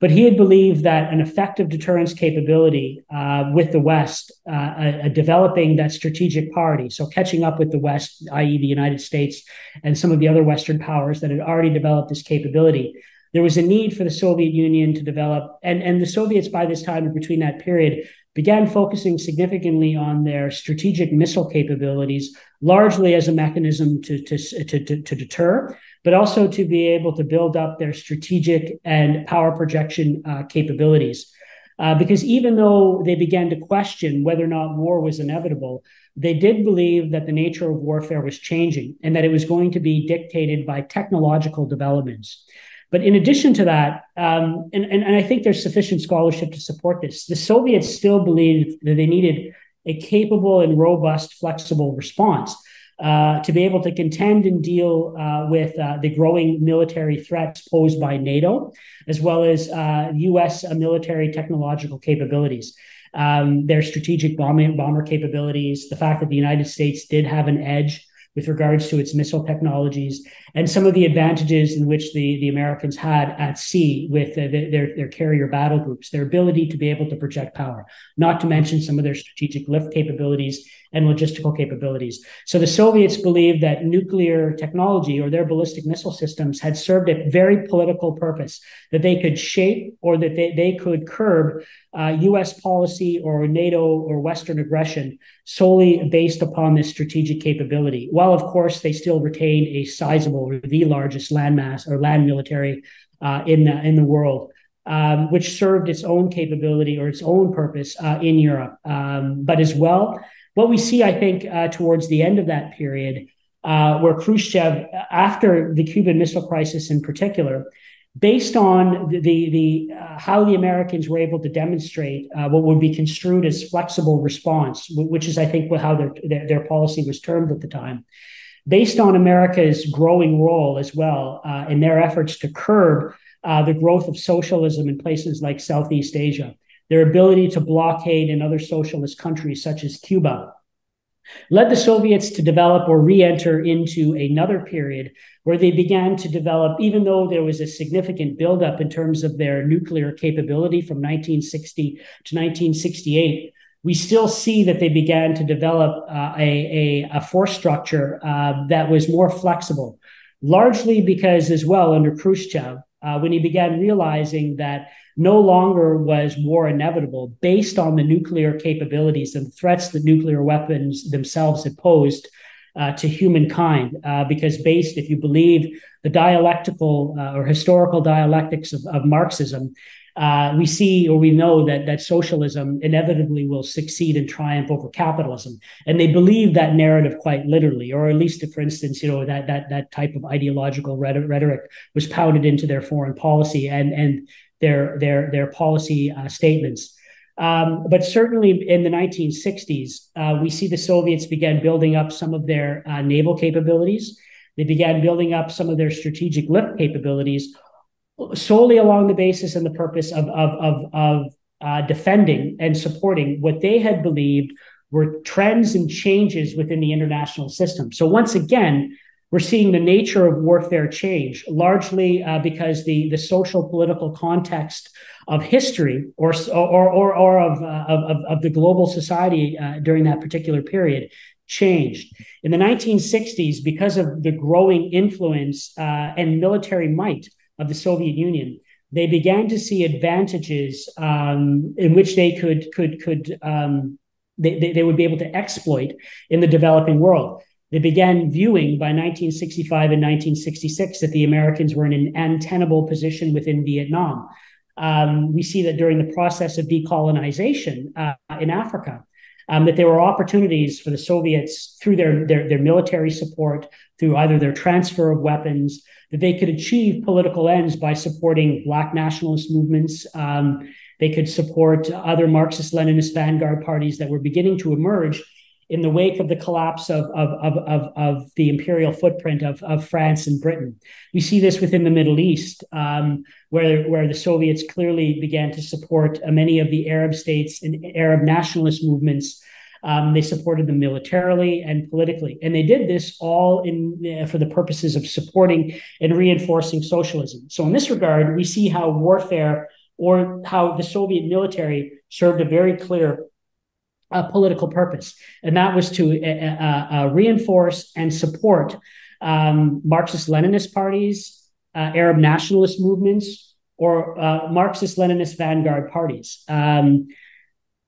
but he had believed that an effective deterrence capability uh, with the West, uh, uh, developing that strategic parity, so catching up with the West, i.e., the United States and some of the other Western powers that had already developed this capability. There was a need for the Soviet Union to develop, and, and the Soviets by this time, between that period, began focusing significantly on their strategic missile capabilities, largely as a mechanism to, to, to, to, deter, but also to be able to build up their strategic and power projection uh, capabilities. Uh, because even though they began to question whether or not war was inevitable, they did believe that the nature of warfare was changing and that it was going to be dictated by technological developments. But in addition to that, um, and, and, and I think there's sufficient scholarship to support this, the Soviets still believed that they needed a capable and robust, flexible response. Uh, to be able to contend and deal uh, with uh, the growing military threats posed by NATO, as well as U.S. Uh, military technological capabilities. Um, their strategic bombing, bomber capabilities, the fact that the United States did have an edge with regards to its missile technologies and some of the advantages in which the, the Americans had at sea with uh, the, their, their carrier battle groups, their ability to be able to project power, not to mention some of their strategic lift capabilities and logistical capabilities. So the Soviets believed that nuclear technology or their ballistic missile systems had served a very political purpose, that they could shape or that they, they could curb uh, US policy or NATO or Western aggression solely based upon this strategic capability. While, of course, they still retained a sizable the largest landmass or land military uh, in, the, in the world. Um, which served its own capability or its own purpose uh, in Europe. Um, but as well, what we see, I think, uh, towards the end of that period, uh, where Khrushchev, after the Cuban Missile Crisis in particular, based on the the, uh, how the Americans were able to demonstrate uh, what would be construed as flexible response, which is, I think, how their, their, their policy was termed at the time, based on America's growing role as well uh, in their efforts to curb uh, the growth of socialism in places like Southeast Asia their ability to blockade in other socialist countries such as Cuba, led the Soviets to develop or re enter into another period where they began to develop, even though there was a significant buildup in terms of their nuclear capability from 1960 to 1968. We still see that they began to develop uh, a, a, a, force structure uh, that was more flexible, largely because, as well, under Khrushchev, uh, when he began realizing that no longer was war inevitable based on the nuclear capabilities and threats that nuclear weapons themselves had posed uh, to humankind. Uh, because, based, if you believe the dialectical uh, or historical dialectics of, of Marxism, uh, we see or we know that that socialism inevitably will succeed and triumph over capitalism, and they believe that narrative quite literally, or at least, for instance, you know that that that type of ideological rhetoric was pounded into their foreign policy, and and their their their policy uh, statements. Um, but certainly in the 1960s, uh, we see the Soviets began building up some of their uh, naval capabilities. They began building up some of their strategic lift capabilities, solely along the basis and the purpose of of of, of uh, defending and supporting what they had believed were trends and changes within the international system. So once again, we're seeing the nature of warfare change, largely uh, because the, the social political context of history or, or, or, or of, uh, of, of, the global society uh, during that particular period changed. In the 1960s, because of the growing influence uh, and military might of the Soviet Union, they began to see advantages um, in which they could could could um, they, they, they would be able to exploit in the developing world. They began viewing by 1965 and 1966 that the Americans were in an untenable position within Vietnam. Um, we see that during the process of decolonization uh, in Africa, um, that there were opportunities for the Soviets through their, their, their military support, through either their transfer of weapons, that they could achieve political ends by supporting Black nationalist movements. Um, they could support other Marxist Leninist vanguard parties that were beginning to emerge in the wake of the collapse of, of, of, of, of the imperial footprint of, of France and Britain. We see this within the Middle East, um, where, where the Soviets clearly began to support uh, many of the Arab states and Arab nationalist movements. Um, they supported them militarily and politically, and they did this all in uh, for the purposes of supporting and reinforcing socialism. So, in this regard, we see how warfare or how the Soviet military served a very clear uh, political purpose, and that was to uh, uh, uh reinforce and support um, Marxist Leninist parties, uh, Arab nationalist movements, or uh, Marxist Leninist vanguard parties. Um,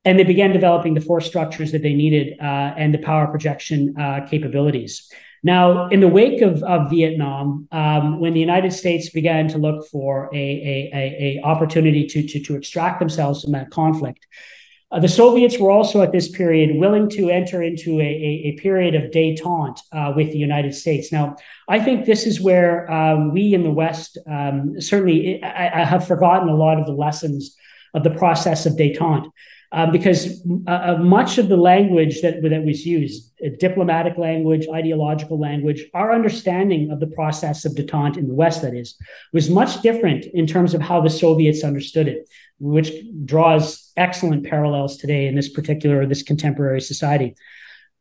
and they began developing the force structures that they needed and the power projection capabilities. Now, in the wake of, of Vietnam, um, when the United States began to look for a, a, a, a opportunity to, to, to extract themselves from that conflict, uh, the Soviets were also at this period willing to enter into a, a, a period of detente uh, with the United States. Now, I think this is where um, we in the West um, certainly I, I, have forgotten a lot of the lessons of the process of detente. Um, because uh, uh, much of the language that, that was used, uh, diplomatic language, ideological language, our understanding of the process of detente in the West, that is, was much different in terms of how the Soviets understood it which draws excellent parallels today in this particular, this contemporary society.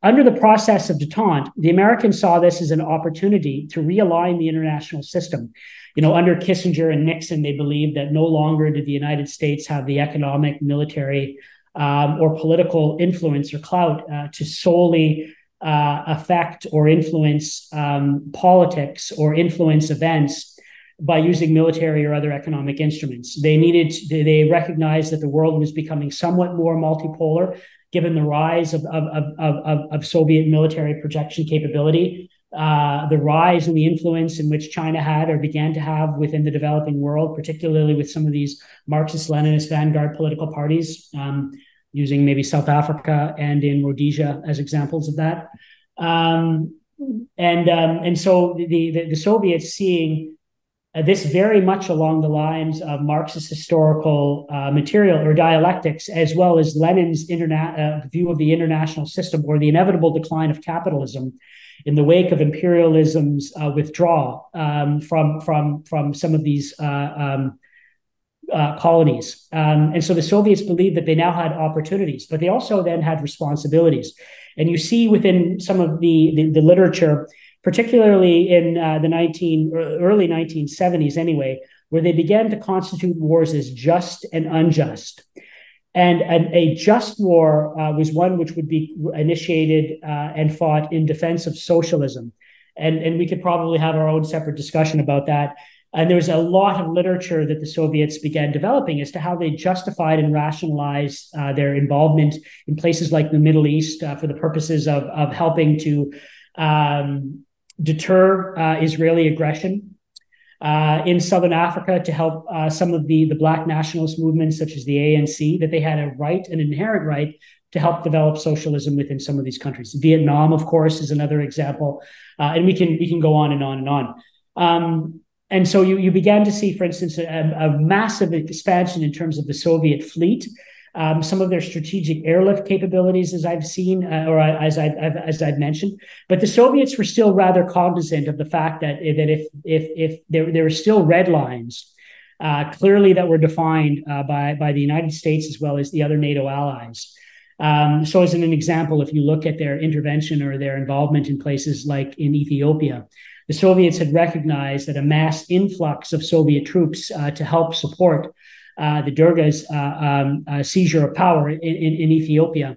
Under the process of detente, the Americans saw this as an opportunity to realign the international system. You know, under Kissinger and Nixon, they believed that no longer did the United States have the economic, military, um, or political influence or clout uh, to solely uh, affect or influence um, politics or influence events by using military or other economic instruments. They needed, they recognized that the world was becoming somewhat more multipolar given the rise of, of, of, of, of Soviet military projection capability, uh, the rise and the influence in which China had or began to have within the developing world, particularly with some of these Marxist Leninist vanguard political parties, um, using maybe South Africa and in Rhodesia as examples of that. Um, and um, and so the, the, the Soviets seeing uh, this very much along the lines of Marxist historical uh, material or dialectics, as well as Lenin's interna- uh, view of the international system or the inevitable decline of capitalism in the wake of imperialism's uh, withdrawal um, from, from, from some of these uh, um, uh, colonies. Um, and so the Soviets believed that they now had opportunities, but they also then had responsibilities. And you see within some of the, the, the literature, particularly in uh, the 19 early 1970s anyway, where they began to constitute wars as just and unjust. And an, a just war uh, was one which would be initiated uh, and fought in defense of socialism. And, and we could probably have our own separate discussion about that. And there was a lot of literature that the Soviets began developing as to how they justified and rationalized uh, their involvement in places like the Middle East uh, for the purposes of, of helping to um, deter uh, Israeli aggression. Uh, in Southern Africa, to help uh, some of the, the Black nationalist movements, such as the ANC, that they had a right, an inherent right, to help develop socialism within some of these countries. Vietnam, of course, is another example, uh, and we can we can go on and on and on. Um, and so you, you began to see, for instance, a, a, massive expansion in terms of the Soviet fleet um, some of their strategic airlift capabilities, as I've seen, uh, or as I've, as I've mentioned. But the Soviets were still rather cognizant of the fact that that if if if there there were still red lines uh, clearly that were defined uh, by, by the United States as well as the other NATO allies. Um, so, as an example, if you look at their intervention or their involvement in places like in Ethiopia, the Soviets had recognized that a mass influx of Soviet troops uh, to help support the Derg's uh, um, uh, seizure of power in, in, in Ethiopia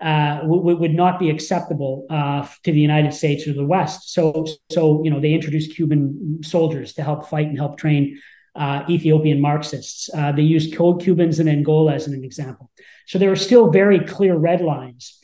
uh, w- would not be acceptable uh, to the United States or the West. So, so you know, they introduced Cuban soldiers to help fight and help train uh, Ethiopian Marxists. Uh, they used cold Cubans in Angola as an example. So there are still very clear red lines.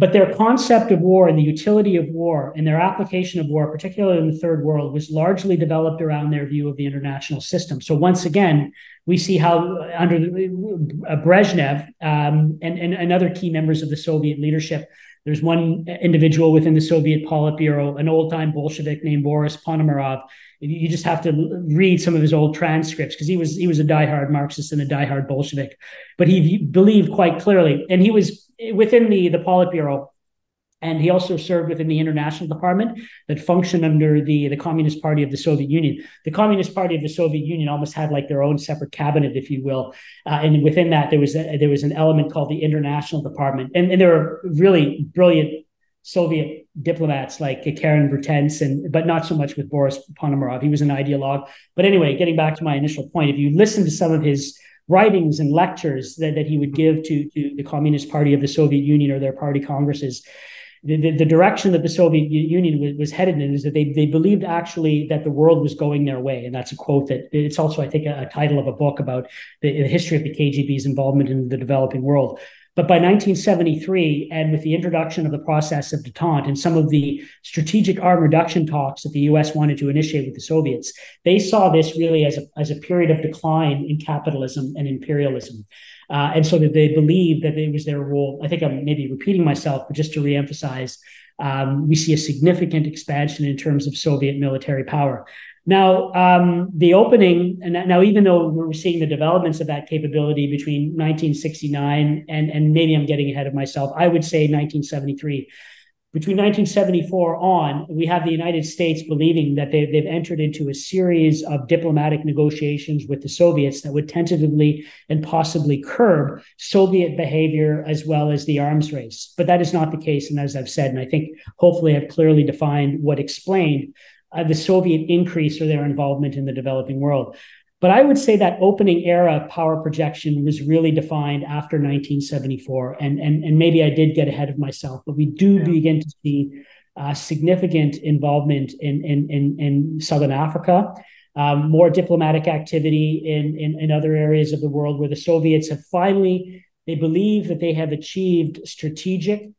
But their concept of war and the utility of war and their application of war, particularly in the third world, was largely developed around their view of the international system. So once again, we see how under uh, Brezhnev um, and, and, and other key members of the Soviet leadership, there's one individual within the Soviet Politburo, an old-time Bolshevik named Boris Ponomarev. You just have to read some of his old transcripts because he was he was a diehard Marxist and a diehard Bolshevik, but he believed quite clearly, and he was within the the Politburo, and he also served within the international department that functioned under the the Communist Party of the Soviet Union. The Communist Party of the Soviet Union almost had like their own separate cabinet, if you will, uh, and within that there was a, there was an element called the international department, and, and there were really brilliant Soviet diplomats like Karen Brutents, and but not so much with Boris Ponomarev. He was an ideologue. But anyway, getting back to my initial point, if you listen to some of his writings and lectures that, that he would give to, to the Communist Party of the Soviet Union or their party congresses, the, the, the, direction that the Soviet Union was, was, headed in is that they, they believed actually that the world was going their way. And that's a quote that it's also, I think, a, a title of a book about the, the history of the KGB's involvement in the developing world. But by 1973, and with the introduction of the process of detente and some of the strategic arm reduction talks that the US wanted to initiate with the Soviets, they saw this really as a, as a period of decline in capitalism and imperialism. Uh, and so that they believed that it was their role. I think I'm maybe repeating myself, but just to reemphasize, um, we see a significant expansion in terms of Soviet military power. Now, um, the opening, and now even though we're seeing the developments of that capability between 1969 and, and maybe I'm getting ahead of myself, I would say 1973. Between 1974 on, we have the United States believing that they've, they've entered into a series of diplomatic negotiations with the Soviets that would tentatively and possibly curb Soviet behavior as well as the arms race. But that is not the case. And as I've said, and I think hopefully I've clearly defined what explained uh, the Soviet increase or their involvement in the developing world. But I would say that opening era power projection was really defined after 1974. And, and, and maybe I did get ahead of myself, but we do yeah. begin to see uh, significant involvement in, in, in, in Southern Africa, um, more diplomatic activity in, in, in other areas of the world where the Soviets have finally, they believe that they have achieved strategic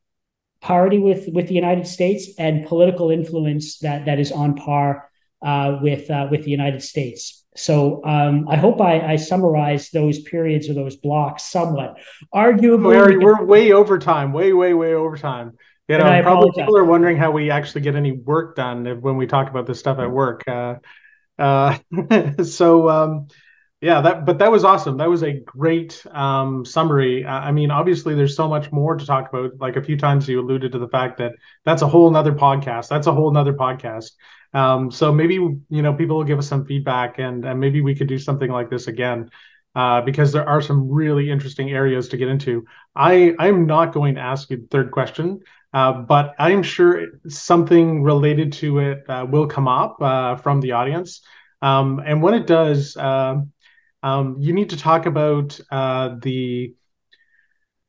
parity with with the United States and political influence that that is on par uh, with uh, with the United States. So um, I hope I, I summarize those periods or those blocks somewhat. Arguably, we're, we're way over time, way way way over time. You know, probably apologize. people are wondering how we actually get any work done when we talk about this stuff at work. Uh, uh so um, yeah that but that was awesome. That was a great um, summary. I mean obviously there's so much more to talk about. Like a few times you alluded to the fact that that's a whole nother podcast. That's a whole nother podcast. Um, so maybe you know people will give us some feedback and and maybe we could do something like this again uh, because there are some really interesting areas to get into. I i'm not going to ask you the third question uh, but i'm sure something related to it uh, will come up uh, from the audience. Um, and when it does, uh, um, you need to talk about uh, the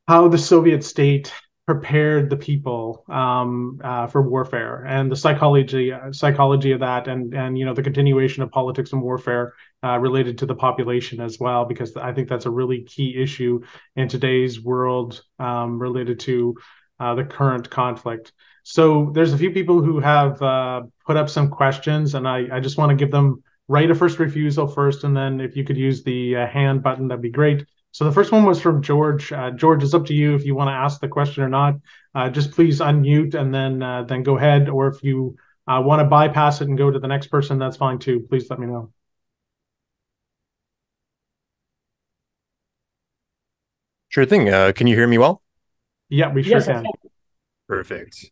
how the Soviet state prepared the people um, uh, for warfare and the psychology uh, psychology of that, and and you know the continuation of politics and warfare uh, related to the population as well, because I think that's a really key issue in today's world um, related to uh, the current conflict. So there's a few people who have uh, put up some questions, and I, I just want to give them write a first refusal first, and then if you could use the uh, hand button, that'd be great. So the first one was from George. Uh, George, it's up to you if you want to ask the question or not. Uh, just please unmute and then uh, then go ahead. Or if you uh, want to bypass it and go to the next person, that's fine too. Please let me know. Sure thing. Uh, can you hear me well? Yeah, we sure yes, can. Perfect.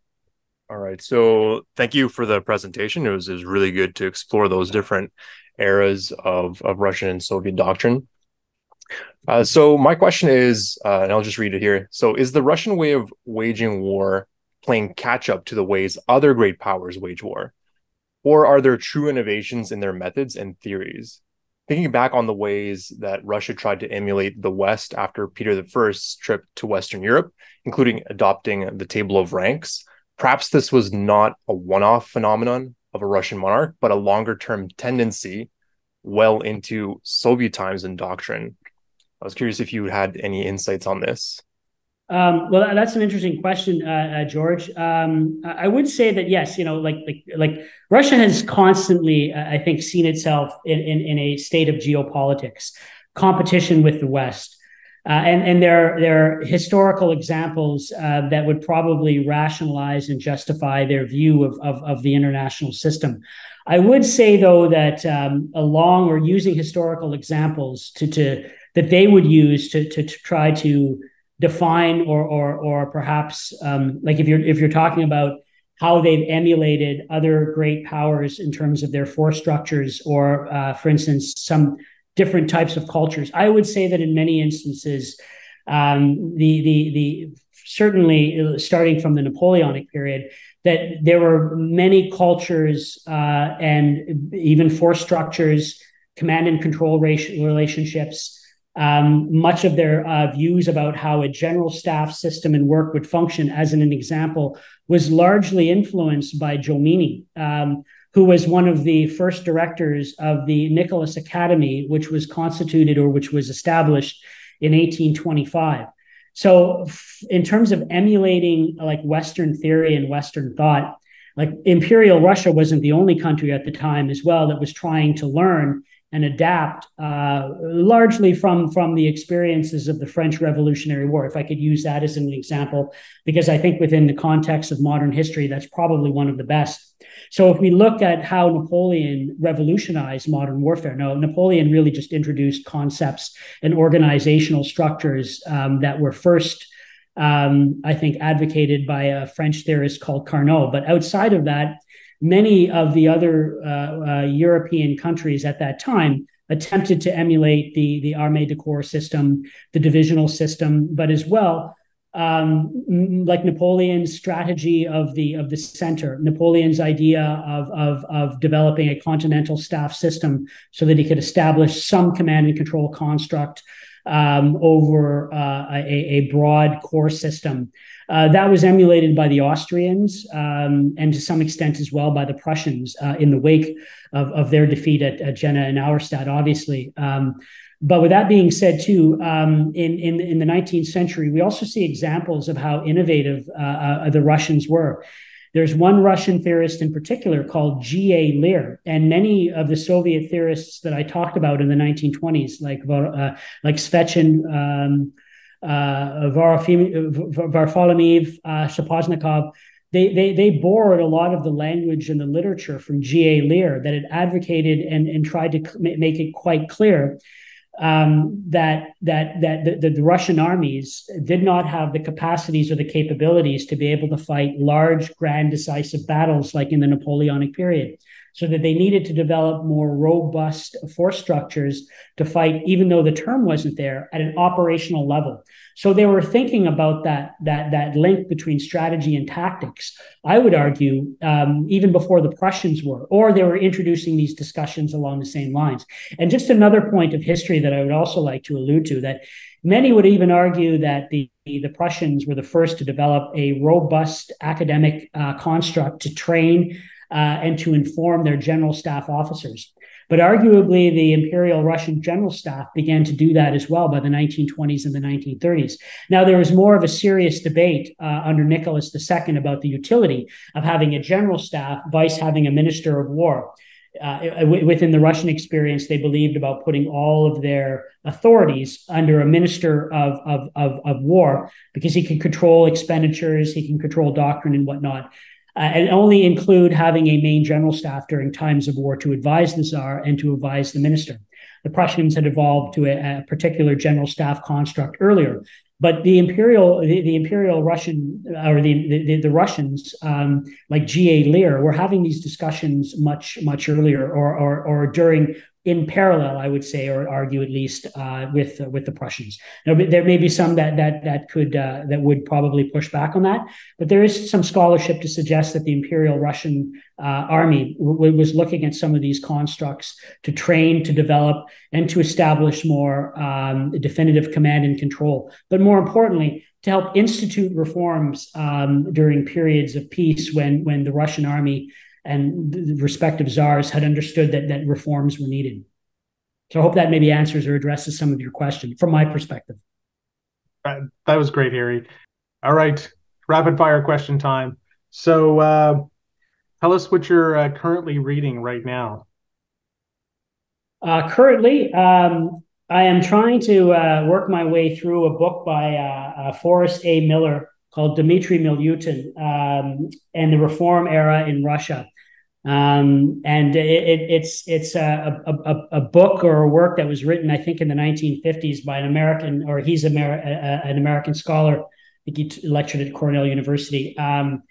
All right. So thank you for the presentation. It was, it was really good to explore those different eras of, of Russian and Soviet doctrine. Uh, so my question is, uh, and I'll just read it here. So, is the Russian way of waging war playing catch up to the ways other great powers wage war, or are there true innovations in their methods and theories? Thinking back on the ways that Russia tried to emulate the West after Peter I's trip to Western Europe, including adopting the table of ranks, perhaps this was not a one-off phenomenon of a Russian monarch, but a longer-term tendency well into Soviet times and doctrine I was curious if you had any insights on this. Um, well, that's an interesting question, uh, uh, George. Um, I would say that yes, you know, like like like Russia has constantly, uh, I think, seen itself in, in, in a state of geopolitics, competition with the West, uh, and and there there are historical examples uh, that would probably rationalize and justify their view of of, of the international system. I would say though that um, along or using historical examples to to that they would use to, to, to try to define or or or perhaps um, like if you're if you're talking about how they've emulated other great powers in terms of their force structures or uh, for instance some different types of cultures. I would say that in many instances um, the the the certainly starting from the napoleonic period that there were many cultures uh, and even force structures command and control relationships um, much of their uh, views about how a general staff system and work would function, as in an example, was largely influenced by Jomini, um, who was one of the first directors of the Nicholas Academy, which was constituted or which was established in 1825. So, in terms of emulating like Western theory and Western thought, like Imperial Russia wasn't the only country at the time as well that was trying to learn and adapt uh, largely from from the experiences of the French Revolutionary War. If I could use that as an example, because I think within the context of modern history, that's probably one of the best. So if we look at how Napoleon revolutionized modern warfare, no, Napoleon really just introduced concepts and organizational structures um, that were first. Um, I think advocated by a French theorist called Carnot. But outside of that, many of the other uh, uh, European countries at that time attempted to emulate the the armée de corps system, the divisional system, but as well um, like Napoleon's strategy of the of the center, Napoleon's idea of, of of developing a continental staff system so that he could establish some command and control construct um, over uh, a, a, broad core system. Uh, that was emulated by the Austrians um, and to some extent as well by the Prussians uh, in the wake of, of their defeat at, at Jena and Auerstedt, obviously. Um, but with that being said, too, um, in, in, in the 19th century, we also see examples of how innovative uh, uh, the Russians were. There's one Russian theorist in particular called G.A. Leer, and many of the Soviet theorists that I talked about in the 1920s, like uh, like Svechin, um, uh, Varfolomeev, uh, Shaposhnikov, they, they, they borrowed a lot of the language and the literature from G.A. Leer that had advocated and, and tried to make it quite clear um, that that that the, the, Russian armies did not have the capacities or the capabilities to be able to fight large, grand, decisive battles like in the Napoleonic period. So that they needed to develop more robust force structures to fight, even though the term wasn't there, at an operational level. So they were thinking about that that that link between strategy and tactics. I would argue um, even before the Prussians were, or they were introducing these discussions along the same lines. And just another point of history that I would also like to allude to that many would even argue that the the Prussians were the first to develop a robust academic uh, construct to train and to inform their general staff officers. But arguably, the Imperial Russian General Staff began to do that as well by the 1920s and the 1930s. Now, there was more of a serious debate uh, under Nicholas II about the utility of having a general staff, vice having a minister of war. Uh, within the Russian experience, they believed about putting all of their authorities under a minister of, of, of, of war because he can control expenditures, he can control doctrine and whatnot uh, and only include having a main general staff during times of war to advise the czar and to advise the minister. The Prussians had evolved to a, a particular general staff construct earlier, but the imperial the, the imperial Russian or the the, the Russians um, like G. A. Leer were having these discussions much much earlier or or, or during in parallel, I would say, or argue at least uh, with uh, with the Prussians. Now, there may be some that that that could uh, that would probably push back on that, but there is some scholarship to suggest that the Imperial Russian uh, army w- was looking at some of these constructs to train, to develop, and to establish more um, definitive command and control. But more importantly, to help institute reforms um, during periods of peace when when the Russian army and the respective czars had understood that that reforms were needed. So I hope that maybe answers or addresses some of your question from my perspective. Uh, that was great, Harry. All right, rapid fire question time. So uh, tell us what you're uh, currently reading right now. Uh, currently, um, I am trying to uh, work my way through a book by uh, Forrest A. Miller called Dmitry Milyutin um, and the Reform Era in Russia. Um, and it, it, it's it's a, a, a, book or a work that was written, I think, in the 1950s by an American, or he's Amer- an American scholar. I think he lectured at Cornell University. Um,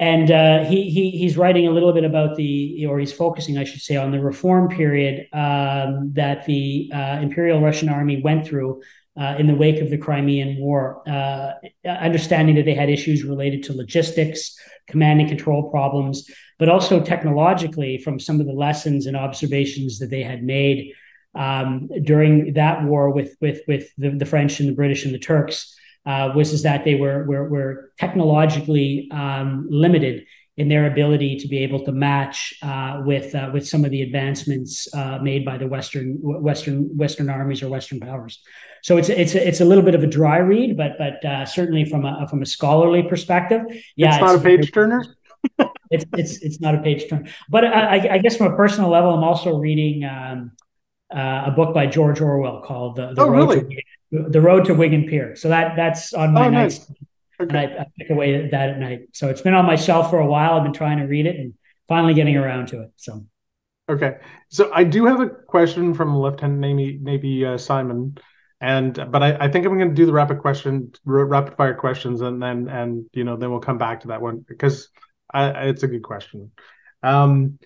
and uh, he, he he's writing a little bit about the, or he's focusing, I should say, on the reform period um, that the uh, Imperial Russian Army went through uh, in the wake of the Crimean War, uh, understanding that they had issues related to logistics, command and control problems, but also technologically from some of the lessons and observations that they had made um, during that war with with with the, the, French and the British and the Turks uh, was is that they were were, were technologically um, limited in their ability to be able to match uh, with uh, with some of the advancements uh, made by the Western Western Western armies or Western powers. So it's it's it's a little bit of a dry read, but but uh, certainly from a from a scholarly perspective, yeah, it's not it's, a page turner. it's it's it's not a page turner, but I, I, guess from a personal level, I'm also reading um, uh, a book by George Orwell called the, the oh, Road really? to the Road to Wigan Pier. So that that's on my oh, nice. And I, I pick away at that at night. So it's been on my shelf for a while. I've been trying to read it and finally getting around to it. So. Okay, so I do have a question from Lieutenant Navy, Navy uh, Simon and but I, I think I'm going to do the rapid question, rapid fire questions, and then and you know then we'll come back to that one because I, it's a good question. Um,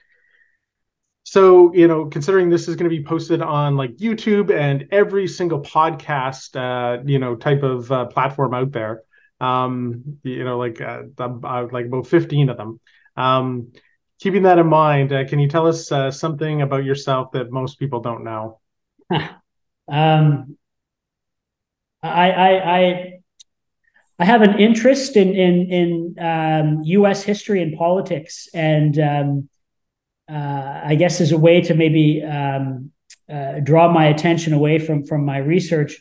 so you know, considering this is going to be posted on like YouTube and every single podcast, uh, you know, type of uh, platform out there, um, you know, like uh, uh, like about 15 of them. Um, keeping that in mind, uh, can you tell us uh, something about yourself that most people don't know? um, I I I, I have an interest in in in um, U.S. history and politics, and um, uh, I guess as a way to maybe um, uh, draw my attention away from from my research.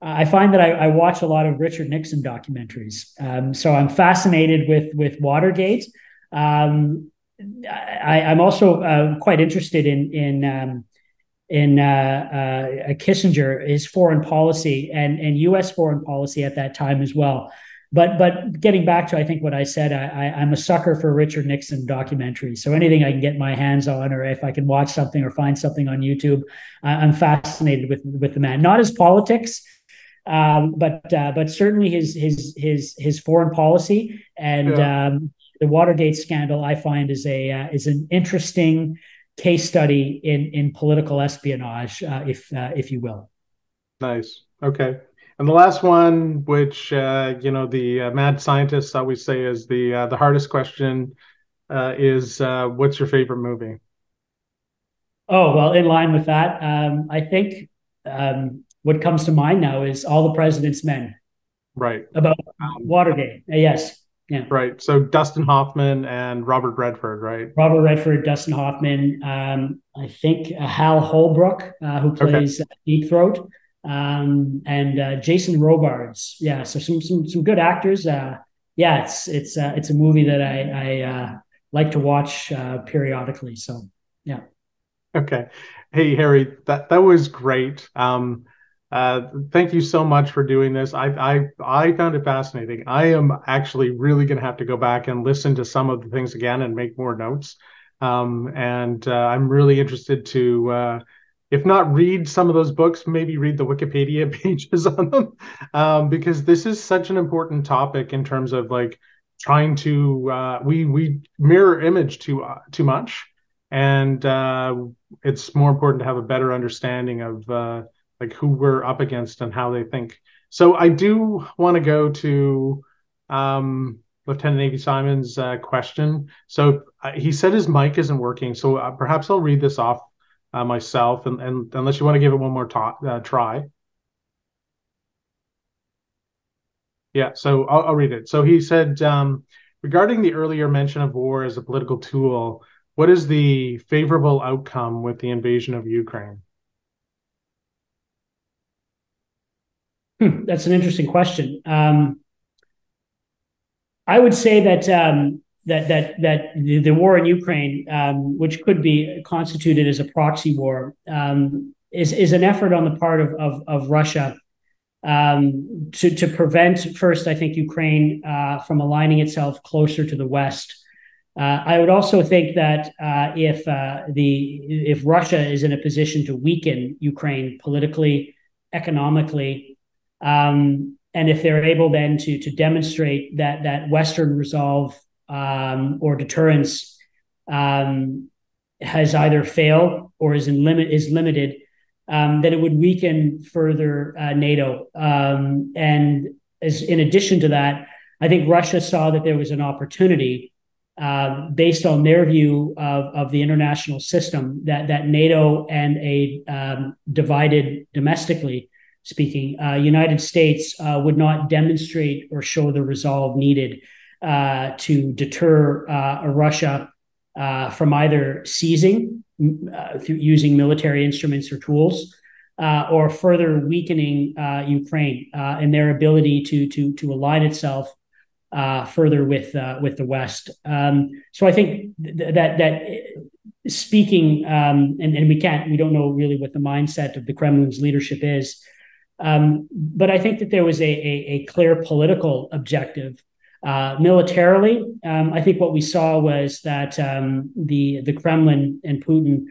I find that I, I watch a lot of Richard Nixon documentaries, um, so I'm fascinated with with Watergate. Um, I, am also uh, quite interested in in um, in uh, uh, Kissinger, his foreign policy and and U.S. foreign policy at that time as well. But but getting back to I think what I said, I, I, am a sucker for Richard Nixon documentaries. So anything I can get my hands on, or if I can watch something or find something on YouTube, I'm fascinated with with the man. Not his politics, um, but uh, but certainly his his his his foreign policy and yeah. um, the Watergate scandal. I find is a uh, is an interesting case study in in political espionage, uh, if uh, if you will. Nice. Okay. And the last one, which uh, you know the uh, mad scientists always say is the uh, the hardest question, uh, is what's your favorite movie? Oh well, in line with that, um, I think um, what comes to mind now is All the President's Men. Right. About um, Watergate. yes. Yeah. Right. So Dustin Hoffman and Robert Redford, right? Robert Redford, Dustin Hoffman. Um, I think uh, Hal Holbrook, uh, who plays okay. Deep Throat, um, and uh, Jason Robards. Yeah. So some some some good actors. Uh, yeah, it's it's uh, it's a movie that I I uh, like to watch periodically. So yeah. Okay. Hey Harry, that that was great. Um, uh, thank you so much for doing this. I, I I found it fascinating. I am actually really going to have to go back and listen to some of the things again and make more notes. Um, and uh, I'm really interested to, uh, if not read some of those books, maybe read the Wikipedia pages on them, um, because this is such an important topic in terms of like trying to uh, we we mirror image too uh, too much and it's more important to have a better understanding of like who we're up against and how they think. So I do want to go to um, Lieutenant Navy Simon's uh, question. So uh, he said his mic isn't working. So uh, perhaps I'll read this off uh, myself, and, and, unless you want to give it one more ta- try. Yeah, so I'll, I'll read it. So he said, um, regarding the earlier mention of war as a political tool, what is the favorable outcome with the invasion of Ukraine? Hmm, that's an interesting question. Um, I would say that um, that that that the, the, war in Ukraine, um, which could be constituted as a proxy war, um, is is an effort on the part of of, of Russia um, to to prevent first, I think, Ukraine uh, from aligning itself closer to the West. Uh, I would also think that uh, if uh, the if Russia is in a position to weaken Ukraine politically, economically, um, and if they're able then to to demonstrate that that Western resolve um, or deterrence um, has either failed or is in limit is limited, um, then it would weaken further uh, NATO. Um, and as in addition to that, I think Russia saw that there was an opportunity uh, based on their view of, of the international system, that that NATO and a um, divided domestically speaking, uh, United States uh, would not demonstrate or show the resolve needed uh, to deter uh, Russia from either seizing through using military instruments or tools. or further weakening Ukraine and their ability to to to align itself uh, further with uh, with the West. Um, so I think th- that that speaking, um, and, and we can't, we don't know really what the mindset of the Kremlin's leadership is. Um, but I think that there was a, a, a clear political objective. Uh, militarily, um, I think what we saw was that um, the the Kremlin and Putin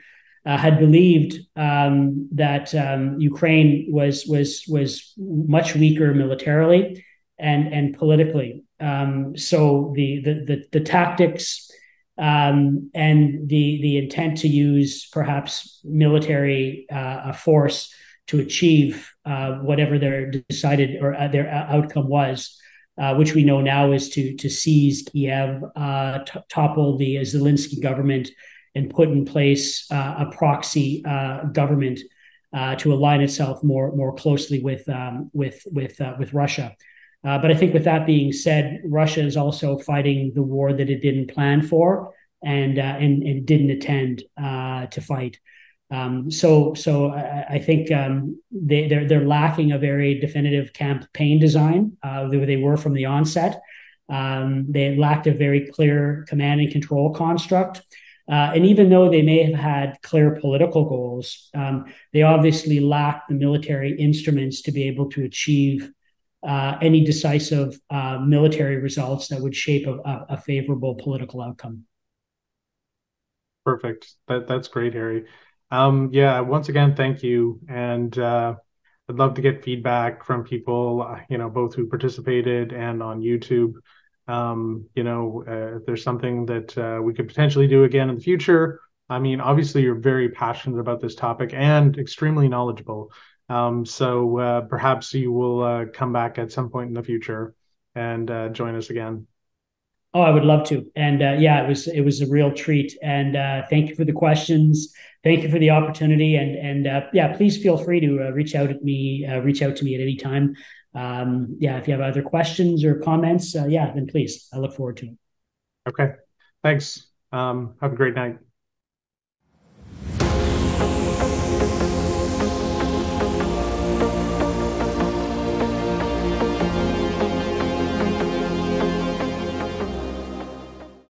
uh, had believed um, that Ukraine was was was much weaker militarily and and politically, um, so the the the, the tactics um, and the the intent to use perhaps military uh, force to achieve uh, whatever their decided or uh, their outcome was, uh, which we know now is to to seize Kiev, uh, t- topple the Zelensky government, and put in place uh, a proxy government to align itself more more closely with um, with with with Russia. Uh, but I think with that being said, Russia is also fighting the war that it didn't plan for and uh, and, and didn't intend uh, to fight. Um, so so I, I think um, they they're they're lacking a very definitive campaign design. Uh, they, they were from the onset. Um, they lacked a very clear command and control construct. Uh, and even though they may have had clear political goals, um, they obviously lacked the military instruments to be able to achieve uh, any decisive uh, military results that would shape a, a, favorable political outcome. Perfect. That that's great, Harry. Um, yeah. Once again, thank you, and uh, I'd love to get feedback from people. Uh, you know, both who participated and on YouTube. Um, you know, uh, if there's something that uh, we could potentially do again in the future. I mean, obviously, you're very passionate about this topic and extremely knowledgeable. Um, so uh, perhaps you will uh, come back at some point in the future and uh, join us again. Oh, I would love to. And yeah, it was it was a real treat. And thank you for the questions. Thank you for the opportunity. And and uh, yeah, please feel free to reach out at me. reach out to me at any time. Um, yeah, if you have other questions or comments, yeah, then please. I look forward to it. Okay. Thanks. Um, have a great night.